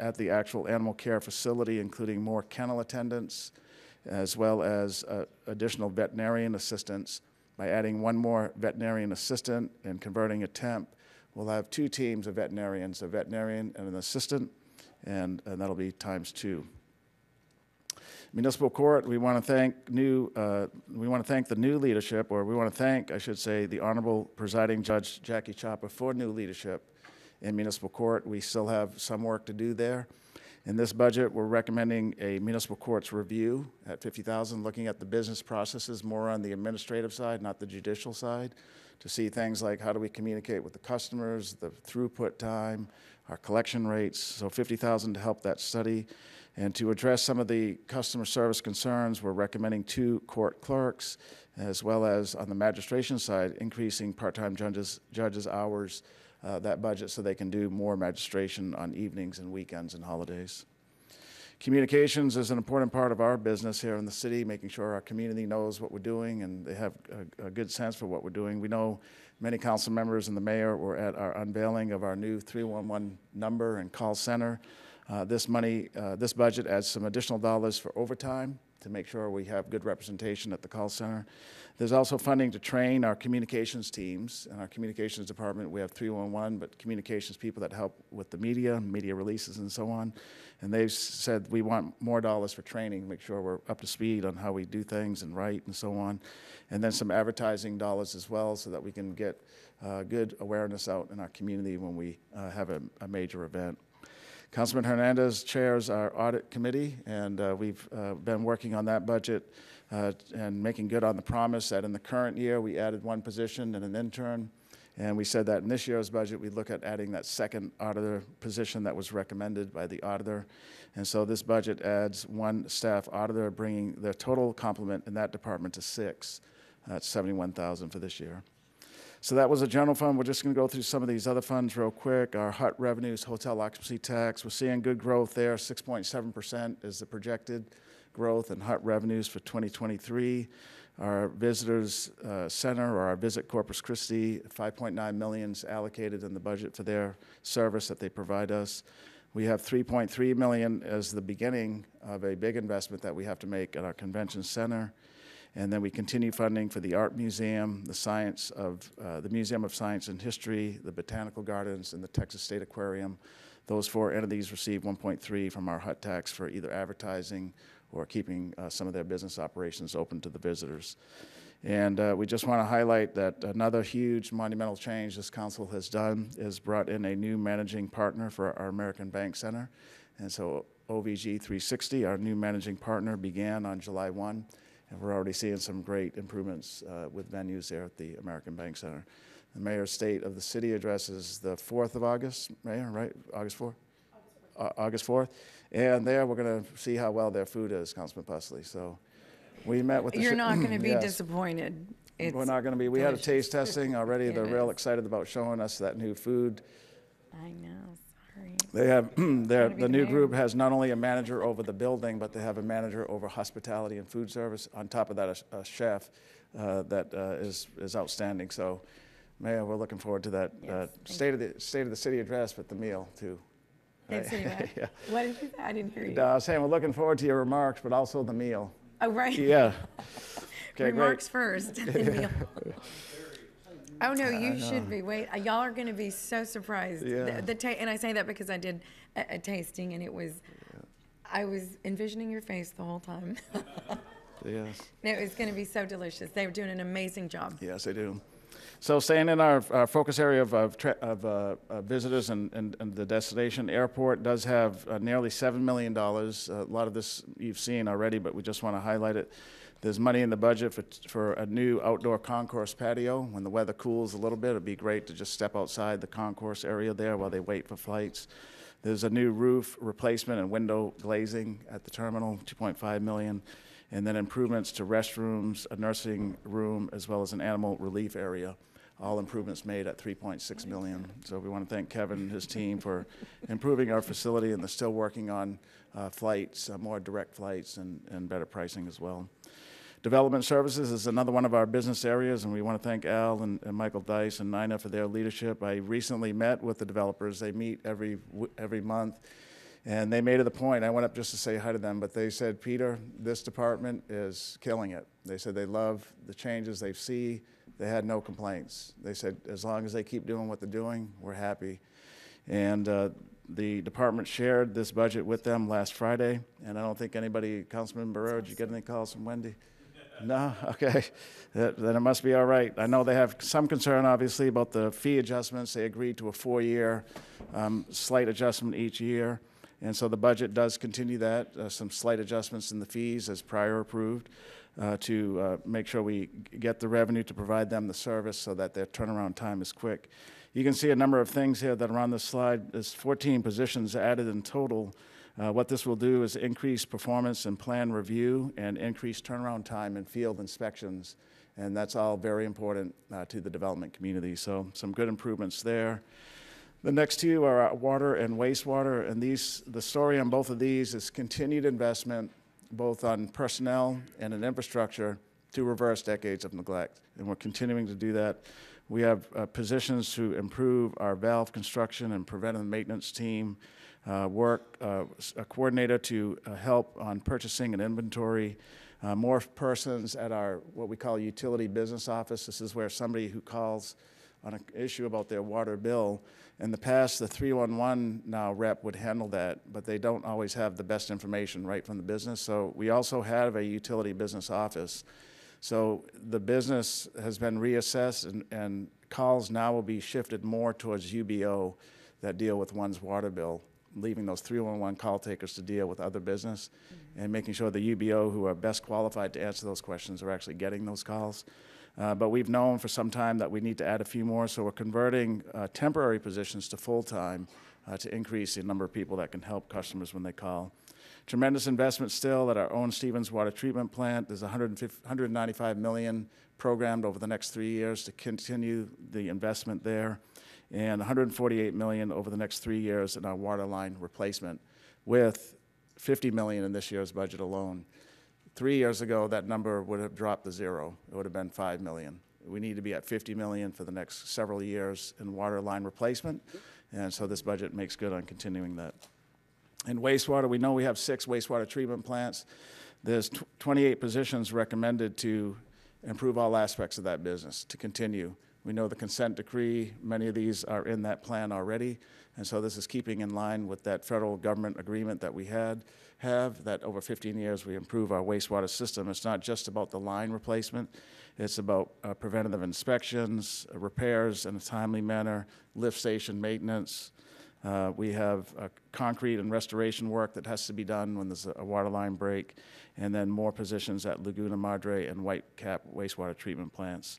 at the actual animal care facility, including more kennel attendants, as well as uh, additional veterinarian assistants. By adding one more veterinarian assistant and converting a temp, we'll have two teams of veterinarians, a veterinarian and an assistant, and, and that'll be times two. Municipal Court, we want to thank new, uh, we want to thank the new leadership, or we want to thank, I should say, the Honorable Presiding Judge Jackie Chopper for new leadership in Municipal Court. We still have some work to do there. In this budget, we're recommending a municipal courts review at 50,000, looking at the business processes more on the administrative side, not the judicial side, to see things like how do we communicate with the customers, the throughput time, our collection rates. So 50,000 to help that study. And to address some of the customer service concerns, we're recommending two court clerks, as well as on the magistration side, increasing part-time judges, judges' hours uh, that budget so they can do more magistration on evenings and weekends and holidays. Communications is an important part of our business here in the city, making sure our community knows what we're doing and they have a, a good sense for what we're doing. We know many council members and the mayor were at our unveiling of our new 311 number and call center. Uh, this money, uh, this budget adds some additional dollars for overtime to make sure we have good representation at the call center. There's also funding to train our communications teams. In our communications department, we have 311, but communications people that help with the media, media releases, and so on. And they've said we want more dollars for training, make sure we're up to speed on how we do things and write and so on. And then some advertising dollars as well, so that we can get uh, good awareness out in our community when we uh, have a, a major event. Councilman Hernandez chairs our audit committee, and uh, we've uh, been working on that budget uh, and making good on the promise that in the current year, we added one position and an intern. And we said that in this year's budget, we'd look at adding that second auditor position that was recommended by the auditor. And so this budget adds one staff auditor, bringing the total complement in that department to six. That's 71,000 for this year. So that was a general fund. We're just going to go through some of these other funds real quick. Our HOT revenues, hotel occupancy tax, we're seeing good growth there. 6.7% is the projected growth and HOT revenues for 2023. Our visitors uh, center or our visit Corpus Christi, 5.9 million is allocated in the budget for their service that they provide us. We have 3.3 million as the beginning of a big investment that we have to make at our convention center. And then we continue funding for the Art Museum, the Science of, uh, the Museum of Science and History, the Botanical Gardens, and the Texas State Aquarium. Those four entities receive 1.3 from our HOT tax for either advertising or keeping uh, some of their business operations open to the visitors. And uh, we just want to highlight that another huge monumental change this council has done is brought in a new managing partner for our American Bank Center. And so OVG 360, our new managing partner, began on July 1. And we're already seeing some great improvements uh, with venues there at the American Bank Center. The mayor's state of the city address is the 4th of August, Mayor, right? August 4th? Uh, August 4th. And there we're going to see how well their food is, Councilman Pusley. So we met with the. You're not going to be Yes. disappointed. It's We're not going to be, we had a taste testing already. They're real excited about showing us that new food. I know, sorry. They have, their, Wanna be the new group has not only a manager over the building, but they have a manager over hospitality and food service. On top of that, a a chef uh, that uh, is, is outstanding. So, Mayor, we're looking forward to that Yes, uh, state of the, state of the city address, but the meal too. That's Right. anyway. Yeah. What did you say? I didn't hear you. No, I was saying, we're looking forward to your remarks, but also the meal. Oh, right. Yeah. Okay, Remarks first. meal. Oh, no, you should be. Wait, uh, y'all are going to be so surprised. Yeah. The, ta- and I say that because I did a, a tasting and it was, yeah. I was envisioning your face the whole time. Yes. it was going to be so delicious. They were doing an amazing job. Yes, they do. So staying in our, our focus area of, of, of uh, uh, visitors and, and, and the destination airport does have uh, nearly $7 million. a lot of this you've seen already, but we just want to highlight it. There's money in the budget for, for a new outdoor concourse patio. When the weather cools a little bit, it'd be great to just step outside the concourse area there while they wait for flights. There's a new roof replacement and window glazing at the terminal, 2.5 million and then improvements to restrooms, a nursing room, as well as an animal relief area. All improvements made at 3.6 million. So we want to thank Kevin and his team for improving our facility, and they're still working on uh, flights, uh, more direct flights, and, and better pricing as well. Development services is another one of our business areas, and we want to thank Al and, and Michael Dice and Nina for their leadership. I recently met with the developers. They meet every every month, and they made it a point. I went up just to say hi to them, but they said, Peter, this department is killing it. They said they love the changes they see. They had no complaints. They said as long as they keep doing what they're doing, we're happy. And uh, the department shared this budget with them last Friday, and I don't think anybody, Councilman Barrera, did you get any calls from Wendy? No? Okay. That- Then it must be all right. I know they have some concern, obviously, about the fee adjustments. They agreed to a four-year um, slight adjustment each year. And so the budget does continue that, uh, some slight adjustments in the fees as prior approved uh, to uh, make sure we get the revenue to provide them the service so that their turnaround time is quick. You can see a number of things here that are on this slide. There's 14 positions added in total. Uh, What this will do is increase performance and plan review and increase turnaround time in field inspections. And that's all very important uh, to the development community. So some good improvements there. The next two are water and wastewater, and these, the story on both of these is continued investment, both on personnel and in infrastructure, to reverse decades of neglect. And we're continuing to do that. We have uh, positions to improve our valve construction and preventive maintenance team, uh, work, uh, a coordinator to uh, help on purchasing and inventory, uh, more persons at our, what we call utility business office. This is where somebody who calls on an issue about their water bill. In the past, the 311 now rep would handle that, but they don't always have the best information right from the business. So we also have a utility business office. So the business has been reassessed and, and calls now will be shifted more towards UBO that deal with one's water bill, leaving those 311 call takers to deal with other business mm-hmm. and making sure the UBO who are best qualified to answer those questions are actually getting those calls. Uh, But we've known for some time that we need to add a few more, so we're converting uh, temporary positions to full-time uh, to increase the number of people that can help customers when they call. Tremendous investment still at our O.N. Stevens Water Treatment Plant. There's 195 million programmed over the next three years to continue the investment there, and 148 million over the next three years in our water line replacement, with 50 million in this year's budget alone. Three years ago, that number would have dropped to zero. It would have been 5 million. We need to be at 50 million for the next several years in water line replacement, and so this budget makes good on continuing that. In wastewater, we know we have six wastewater treatment plants. There's 28 positions recommended to improve all aspects of that business, to continue. We know the consent decree, many of these are in that plan already, and so this is keeping in line with that federal government agreement that we had, have, that over 15 years we improve our wastewater system. It's not just about the line replacement, it's about uh, preventative inspections, uh, repairs in a timely manner, lift station maintenance, uh, We have uh, concrete and restoration work that has to be done when there's a- water line break, and then more positions at Laguna Madre and Whitecap wastewater treatment plants.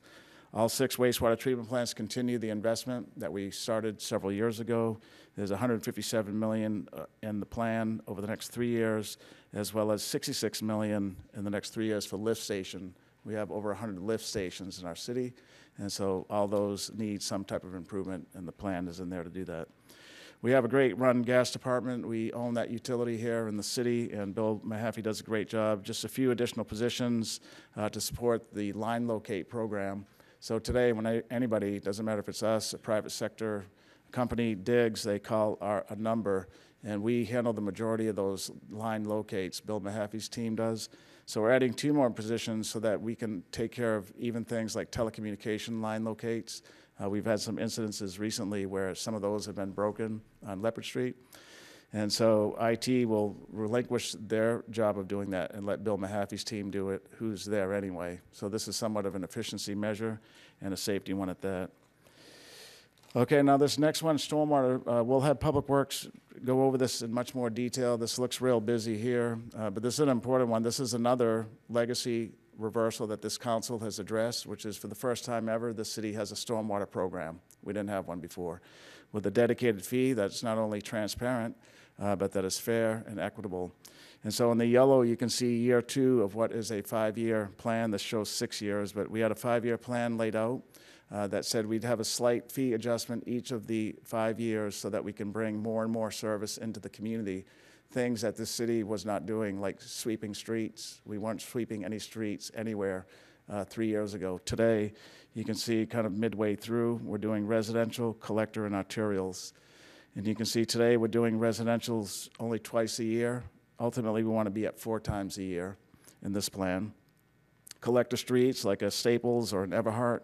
All six wastewater treatment plants continue the investment that we started several years ago. There's 157 million uh, in the plan over the next three years, as well as 66 million in the next three years for lift station. We have over 100 lift stations in our city, and so all those need some type of improvement, and the plan is in there to do that. We have a great run gas department. We own that utility here in the city, and Bill Mahaffey does a great job. Just a few additional positions uh, to support the line locate program. So today, when I, anybody, doesn't matter if it's us, a private sector company digs, they call our, a number, and we handle the majority of those line locates. Bill Mahaffey's team does. So we're adding two more positions so that we can take care of even things like telecommunication line locates. Uh, we've had some incidences recently where some of those have been broken on Leopard Street. And so IT will relinquish their job of doing that and let Bill Mahaffey's team do it, who's there anyway. So this is somewhat of an efficiency measure and a safety one at that. Okay, now this next one, stormwater, uh, we'll have Public Works go over this in much more detail. This looks real busy here, uh, but this is an important one. This is another legacy reversal that this council has addressed, which is for the first time ever, the city has a stormwater program. We didn't have one before. With a dedicated fee that's not only transparent, uh, but that is fair and equitable. And so in the yellow, you can see year two of what is a five-year plan. This shows six years, but we had a five-year plan laid out uh, that said we'd have a slight fee adjustment each of the five years so that we can bring more and more service into the community. Things that the city was not doing, like sweeping streets. We weren't sweeping any streets anywhere uh, three years ago. Today, you can see kind of midway through, we're doing residential, collector, and arterials. And you can see today we're doing residentials only twice a year. Ultimately, we want to be at four times a year in this plan. Collector streets like a Staples or an Everhart,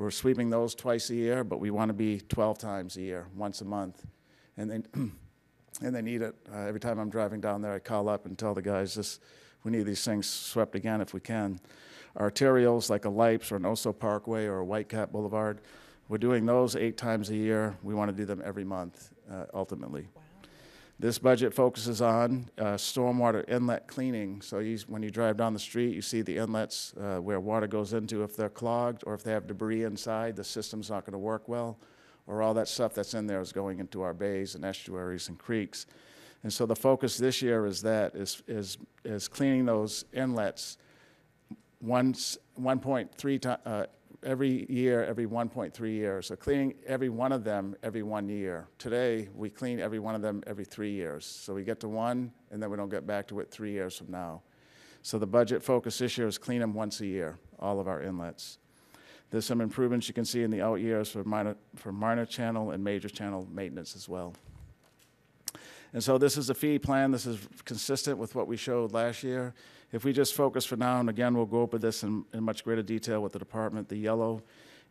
we're sweeping those twice a year, but we want to be 12 times a year, once a month. And they, and they need it. Uh, every time I'm driving down there, I call up and tell the guys, this, we need these things swept again if we can. Arterials like a Lipes or an Oso Parkway or a Whitecap Boulevard, we're doing those eight times a year. We want to do them every month, uh, ultimately. This budget focuses on uh, stormwater inlet cleaning. So you, when you drive down the street, you see the inlets uh, where water goes into. If they're clogged or if they have debris inside, the system's not going to work well, or all that stuff that's in there is going into our bays and estuaries and creeks. And so the focus this year is that is is is cleaning those inlets once 1.3 ti- uh, every year, every 1.3 years. So cleaning every one of them every one year. Today, we clean every one of them every three years. So we get to one, and then we don't get back to it three years from now. So the budget focus this year is clean them once a year, all of our inlets. There's some improvements you can see in the out years for minor, for minor channel and major channel maintenance as well. And so this is a fee plan. This is consistent with what we showed last year. If we just focus for now, and again, we'll go over this in, in much greater detail with the department, the yellow.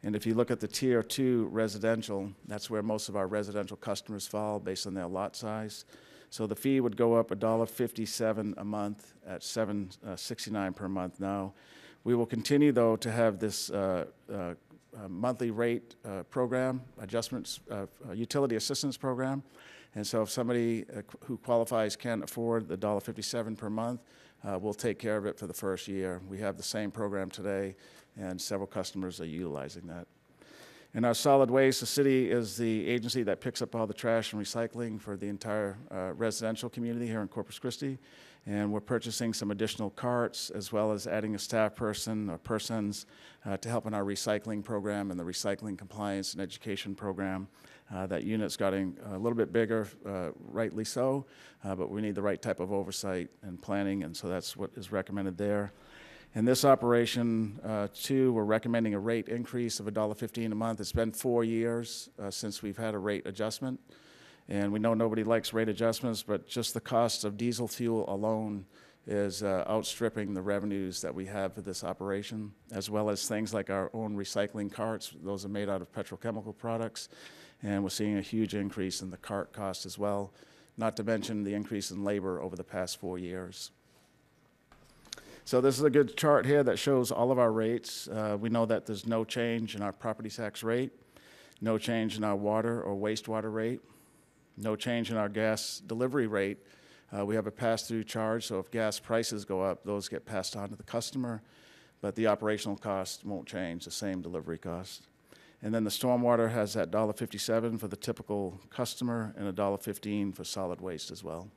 And if you look at the tier two residential, that's where most of our residential customers fall based on their lot size. So the fee would go up $1.57 a month at seven uh, sixty-nine per month now. We will continue, though, to have this uh, uh, uh, monthly rate uh, program, adjustments, uh, utility assistance program. And so if somebody who qualifies can't afford the $1.57 per month, uh, we'll take care of it for the first year. We have the same program today, and several customers are utilizing that. In our solid waste, the city is the agency that picks up all the trash and recycling for the entire uh, residential community here in Corpus Christi. And we're purchasing some additional carts as well as adding a staff person or persons uh, to help in our recycling program and the recycling compliance and education program. Uh, that unit's getting a little bit bigger, uh, rightly so, uh, but we need the right type of oversight and planning, and so that's what is recommended there. In this operation, uh, two, we're recommending a rate increase of $1.15 a month. It's been four years uh, since we've had a rate adjustment. And we know nobody likes rate adjustments, but just the cost of diesel fuel alone is uh, outstripping the revenues that we have for this operation, as well as things like our own recycling carts. Those are made out of petrochemical products. And we're seeing a huge increase in the cart cost as well, not to mention the increase in labor over the past four years. So this is a good chart here that shows all of our rates. Uh, we know that there's no change in our property tax rate, no change in our water or wastewater rate, no change in our gas delivery rate. Uh, we have a pass-through charge, so if gas prices go up, those get passed on to the customer, but the operational cost won't change, the same delivery cost. And then the stormwater has that $1.57 for the typical customer and $1.15 for solid waste as well.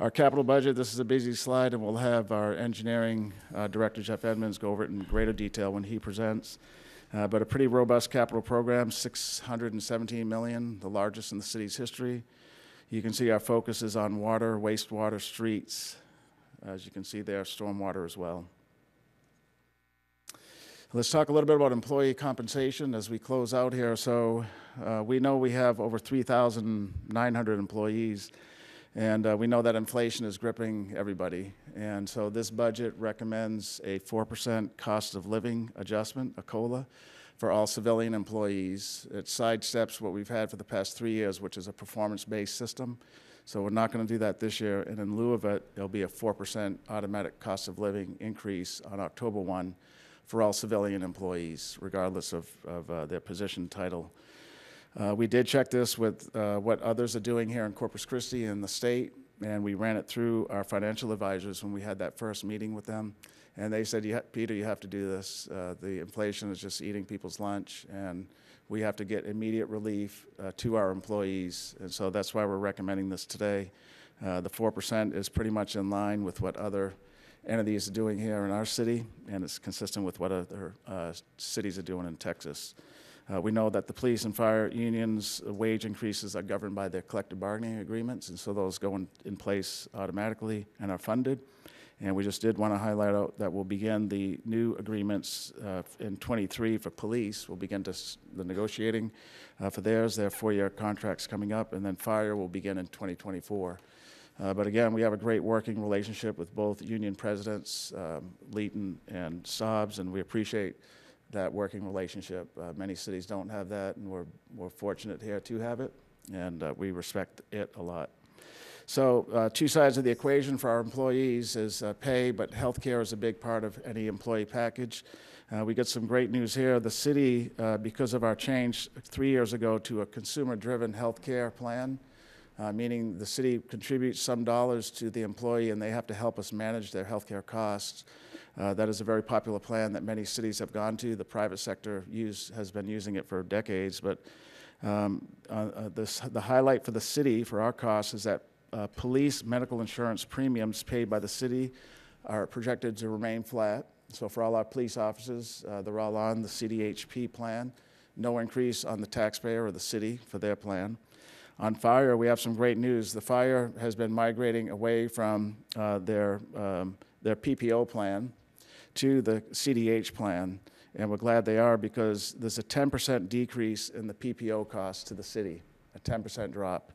Our capital budget, this is a busy slide, and we'll have our engineering uh, director, Jeff Edmonds, go over it in greater detail when he presents. Uh, But a pretty robust capital program, 617 million, the largest in the city's history. You can see our focus is on water, wastewater, streets. As you can see there, stormwater as well. Let's talk a little bit about employee compensation as we close out here. So uh, we know we have over 3,900 employees. And uh, we know that inflation is gripping everybody. And so this budget recommends a 4% cost of living adjustment, a COLA, for all civilian employees. It sidesteps what we've had for the past three years, which is a performance-based system. So we're not going to do that this year. And in lieu of it, there'll be a 4% automatic cost of living increase on October 1 for all civilian employees, regardless of, of uh, their position title. Uh, we did check this with uh, what others are doing here in Corpus Christi and the state, and we ran it through our financial advisors when we had that first meeting with them. And they said, "You ha- Peter, you have to do this. Uh, the inflation is just eating people's lunch, and we have to get immediate relief uh, to our employees. And so that's why we're recommending this today. Uh, the 4% is pretty much in line with what other entities are doing here in our city, and it's consistent with what other uh, cities are doing in Texas. Uh, We know that the police and fire unions' wage increases are governed by their collective bargaining agreements, and so those go in, in place automatically and are funded. And we just did want to highlight out that we'll begin the new agreements uh, in '23 for police. We'll begin to, the negotiating uh, for theirs, their four-year contracts coming up, and then fire will begin in 2024. Uh, But again, we have a great working relationship with both union presidents, um, Leeton and Sobs, and we appreciate that working relationship. Uh, Many cities don't have that, and we're, we're fortunate here to have it, and uh, we respect it a lot. So uh, two sides of the equation for our employees is uh, pay, but healthcare is a big part of any employee package. Uh, We got some great news here. The city, because of our change three years ago to a consumer-driven healthcare plan, uh, meaning the city contributes some dollars to the employee and they have to help us manage their healthcare costs. Uh, That is a very popular plan that many cities have gone to. The private sector use, has been using it for decades, but um, uh, uh, this, the highlight for the city, for our costs, is that uh, police medical insurance premiums paid by the city are projected to remain flat. So for all our police officers, uh, they're all on the CDHP plan. No increase on the taxpayer or the city for their plan. On fire, we have some great news. The fire has been migrating away from uh, their, um, their PPO plan to the CDH plan. And we're glad they are because there's a 10% decrease in the PPO cost to the city, a 10% drop.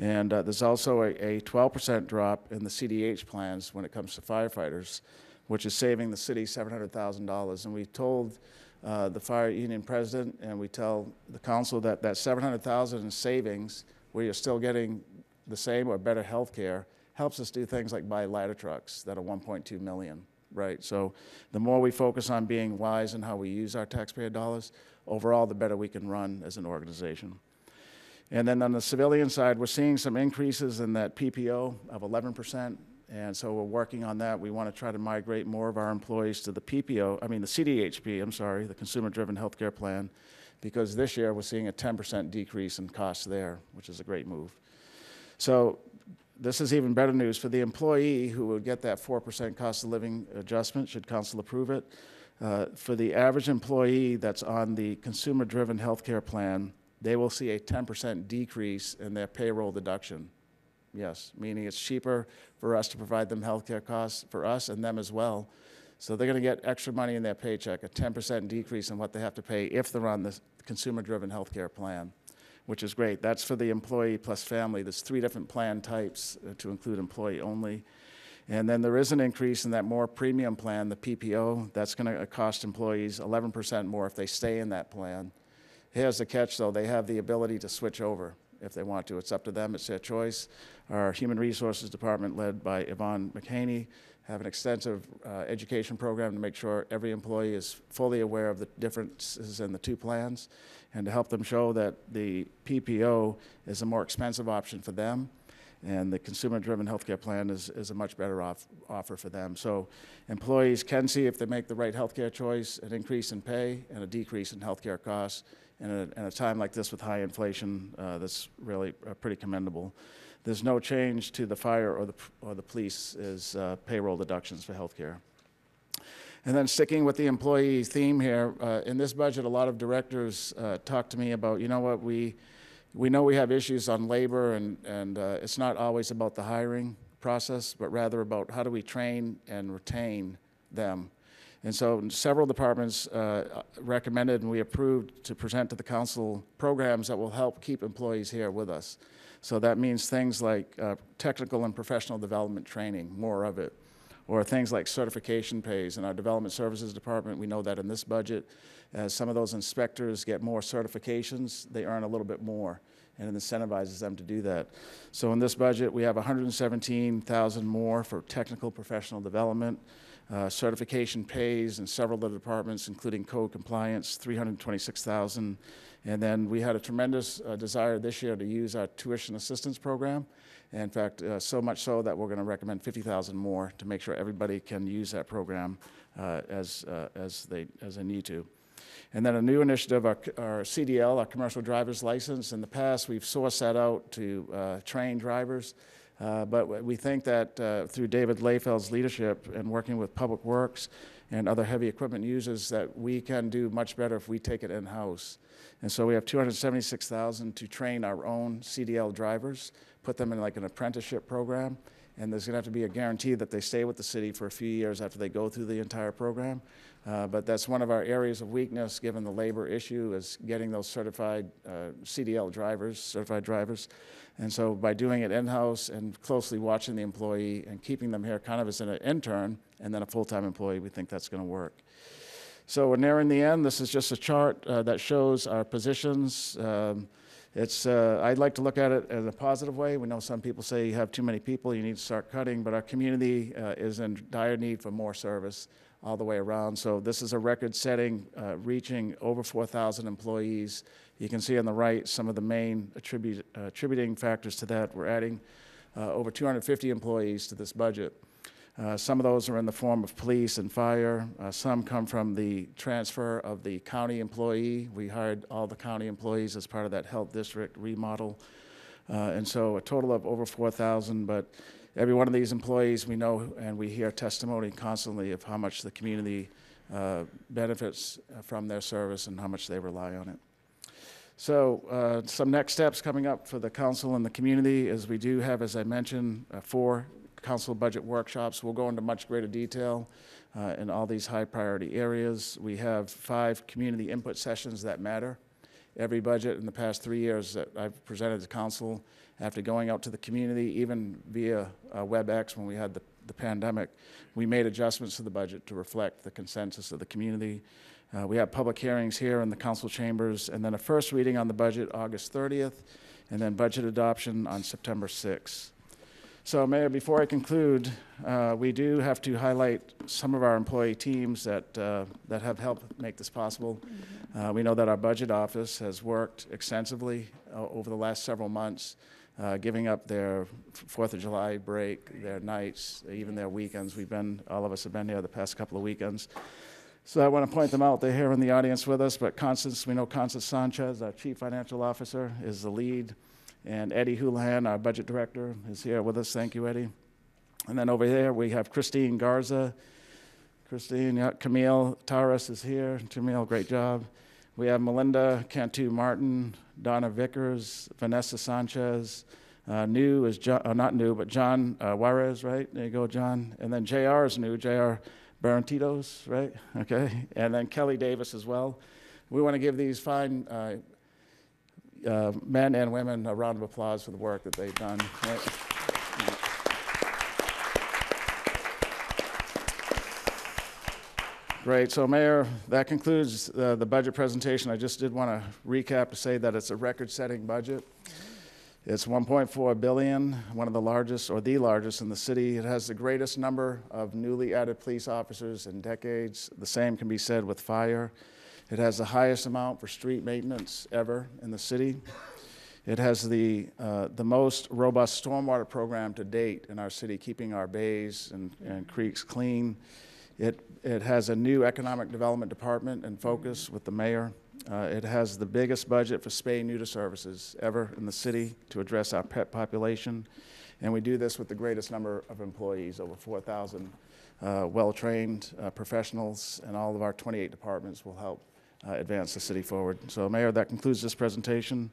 And uh, there's also a, a 12% drop in the CDH plans when it comes to firefighters, which is saving the city $700,000. And we told uh, the fire union president and we tell the council that that 700,000 in savings, where you're still getting the same or better health care, helps us do things like buy ladder trucks that are 1.2 million, right? So the more we focus on being wise in how we use our taxpayer dollars, overall, the better we can run as an organization. And then on the civilian side, we're seeing some increases in that PPO of 11%. And so we're working on that. We want to try to migrate more of our employees to the PPO, I mean, the CDHP, I'm sorry, the Consumer Driven Healthcare Plan, because this year we're seeing a 10% decrease in costs there, which is a great move. So this is even better news for the employee who would get that 4% cost of living adjustment, should council approve it. Uh, for the average employee that's on the consumer driven healthcare plan, they will see a 10% decrease in their payroll deduction. Yes, meaning it's cheaper for us to provide them healthcare costs for us and them as well. So they're going to get extra money in their paycheck, a 10% decrease in what they have to pay if they're on the consumer driven healthcare plan which is great. That's for the employee plus family. There's three different plan types uh, to include employee only. And then there is an increase in that more premium plan, the PPO. That's going to cost employees 11% more if they stay in that plan. Here's the catch, though. They have the ability to switch over if they want to. It's up to them. It's their choice. Our Human Resources Department, led by Yvonne McHaney, have an extensive uh, education program to make sure every employee is fully aware of the differences in the two plans and to help them show that the PPO is a more expensive option for them and the consumer-driven healthcare plan is, is a much better off, offer for them. So employees can see if they make the right healthcare choice, an increase in pay and a decrease in healthcare costs. And a, a time like this with high inflation, uh, that's really uh, pretty commendable. There's no change to the fire or the, or the police is uh, payroll deductions for healthcare. And then sticking with the employee theme here, uh, in this budget, a lot of directors uh, talk to me about, you know what, we, we know we have issues on labor, and, and uh, it's not always about the hiring process, but rather about how do we train and retain them. And so several departments uh, recommended and we approved to present to the council programs that will help keep employees here with us. So that means things like uh, technical and professional development training, more of it or things like certification pays. In our Development Services Department, we know that in this budget, as some of those inspectors get more certifications, they earn a little bit more, and it incentivizes them to do that. So in this budget, we have 117,000 more for technical professional development, uh, certification pays in several of the departments, including code compliance, 326,000. And then we had a tremendous uh, desire this year to use our tuition assistance program. In fact, uh, so much so that we're going to recommend 50,000 more to make sure everybody can use that program uh, as, uh, as, they, as they need to. And then a new initiative, our, our, CDL, our commercial driver's license. In the past, we've sourced that out to uh, train drivers. Uh, but we think that through David Layfeld's leadership and working with Public Works and other heavy equipment users, that we can do much better if we take it in-house. And so we have 276,000 to train our own CDL drivers put them in like an apprenticeship program, and there's going to have to be a guarantee that they stay with the city for a few years after they go through the entire program. Uh, but that's one of our areas of weakness, given the labor issue, is getting those certified uh, CDL drivers, certified drivers. And so by doing it in-house and closely watching the employee and keeping them here kind of as an intern and then a full-time employee, we think that's going to work. So we're nearing the end. This is just a chart uh, that shows our positions. Um, it's, uh, I'd like to look at it in a positive way. We know some people say you have too many people, you need to start cutting, but our community uh, is in dire need for more service all the way around. So this is a record setting, uh, reaching over 4,000 employees. You can see on the right some of the main attribute, uh, attributing factors to that. We're adding uh, over 250 employees to this budget. Uh, some of those are in the form of police and fire. Uh, some come from the transfer of the county employee. We hired all the county employees as part of that health district remodel. Uh, and so a total of over 4,000, but every one of these employees, we know and we hear testimony constantly of how much the community uh, benefits uh, from their service and how much they rely on it. So, uh, some next steps coming up for the council and the community is we do have, as I mentioned, uh, four council budget workshops. We'll go into much greater detail uh, in all these high priority areas. We have five community input sessions that matter. Every budget in the past three years that I've presented to council, after going out to the community, even via uh, WebEx when we had the, the pandemic, we made adjustments to the budget to reflect the consensus of the community. Uh, we have public hearings here in the council chambers, and then a first reading on the budget August 30th, and then budget adoption on September 6th. So, Mayor, before I conclude, uh, we do have to highlight some of our employee teams that, uh, that have helped make this possible. Uh, we know that our budget office has worked extensively uh, over the last several months, uh, giving up their Fourth of July break, their nights, even their weekends. We've been, all of us have been here the past couple of weekends. So I want to point them out. They're here in the audience with us, but Constance, we know Constance Sanchez, our Chief Financial Officer, is the lead. And Eddie Houlihan, our Budget Director, is here with us. Thank you, Eddie. And then over there, we have Christine Garza. Christine, yeah, Camille Taurus is here. Camille, great job. We have Melinda Cantu Martin, Donna Vickers, Vanessa Sanchez. Uh, new is John, uh, not new, but John uh, Juarez, right? There you go, John. And then JR is new, JR Barantitos, right? Okay. And then Kelly Davis as well. We want to give these fine uh, uh, men and women a round of applause for the work that they've done. Right? Great. So, Mayor, that concludes uh, the budget presentation. I just did want to recap to say that it's a record-setting budget. It's 1.4 billion, one of the largest or the largest in the city. It has the greatest number of newly added police officers in decades. The same can be said with fire. It has the highest amount for street maintenance ever in the city. It has the, uh, the most robust stormwater program to date in our city, keeping our bays and, and creeks clean. It, it has a new economic development department and focus with the mayor. Uh, it has the biggest budget for spay neuter services ever in the city to address our pet population. And we do this with the greatest number of employees, over 4,000 uh, well trained uh, professionals, and all of our 28 departments will help uh, advance the city forward. So, Mayor, that concludes this presentation.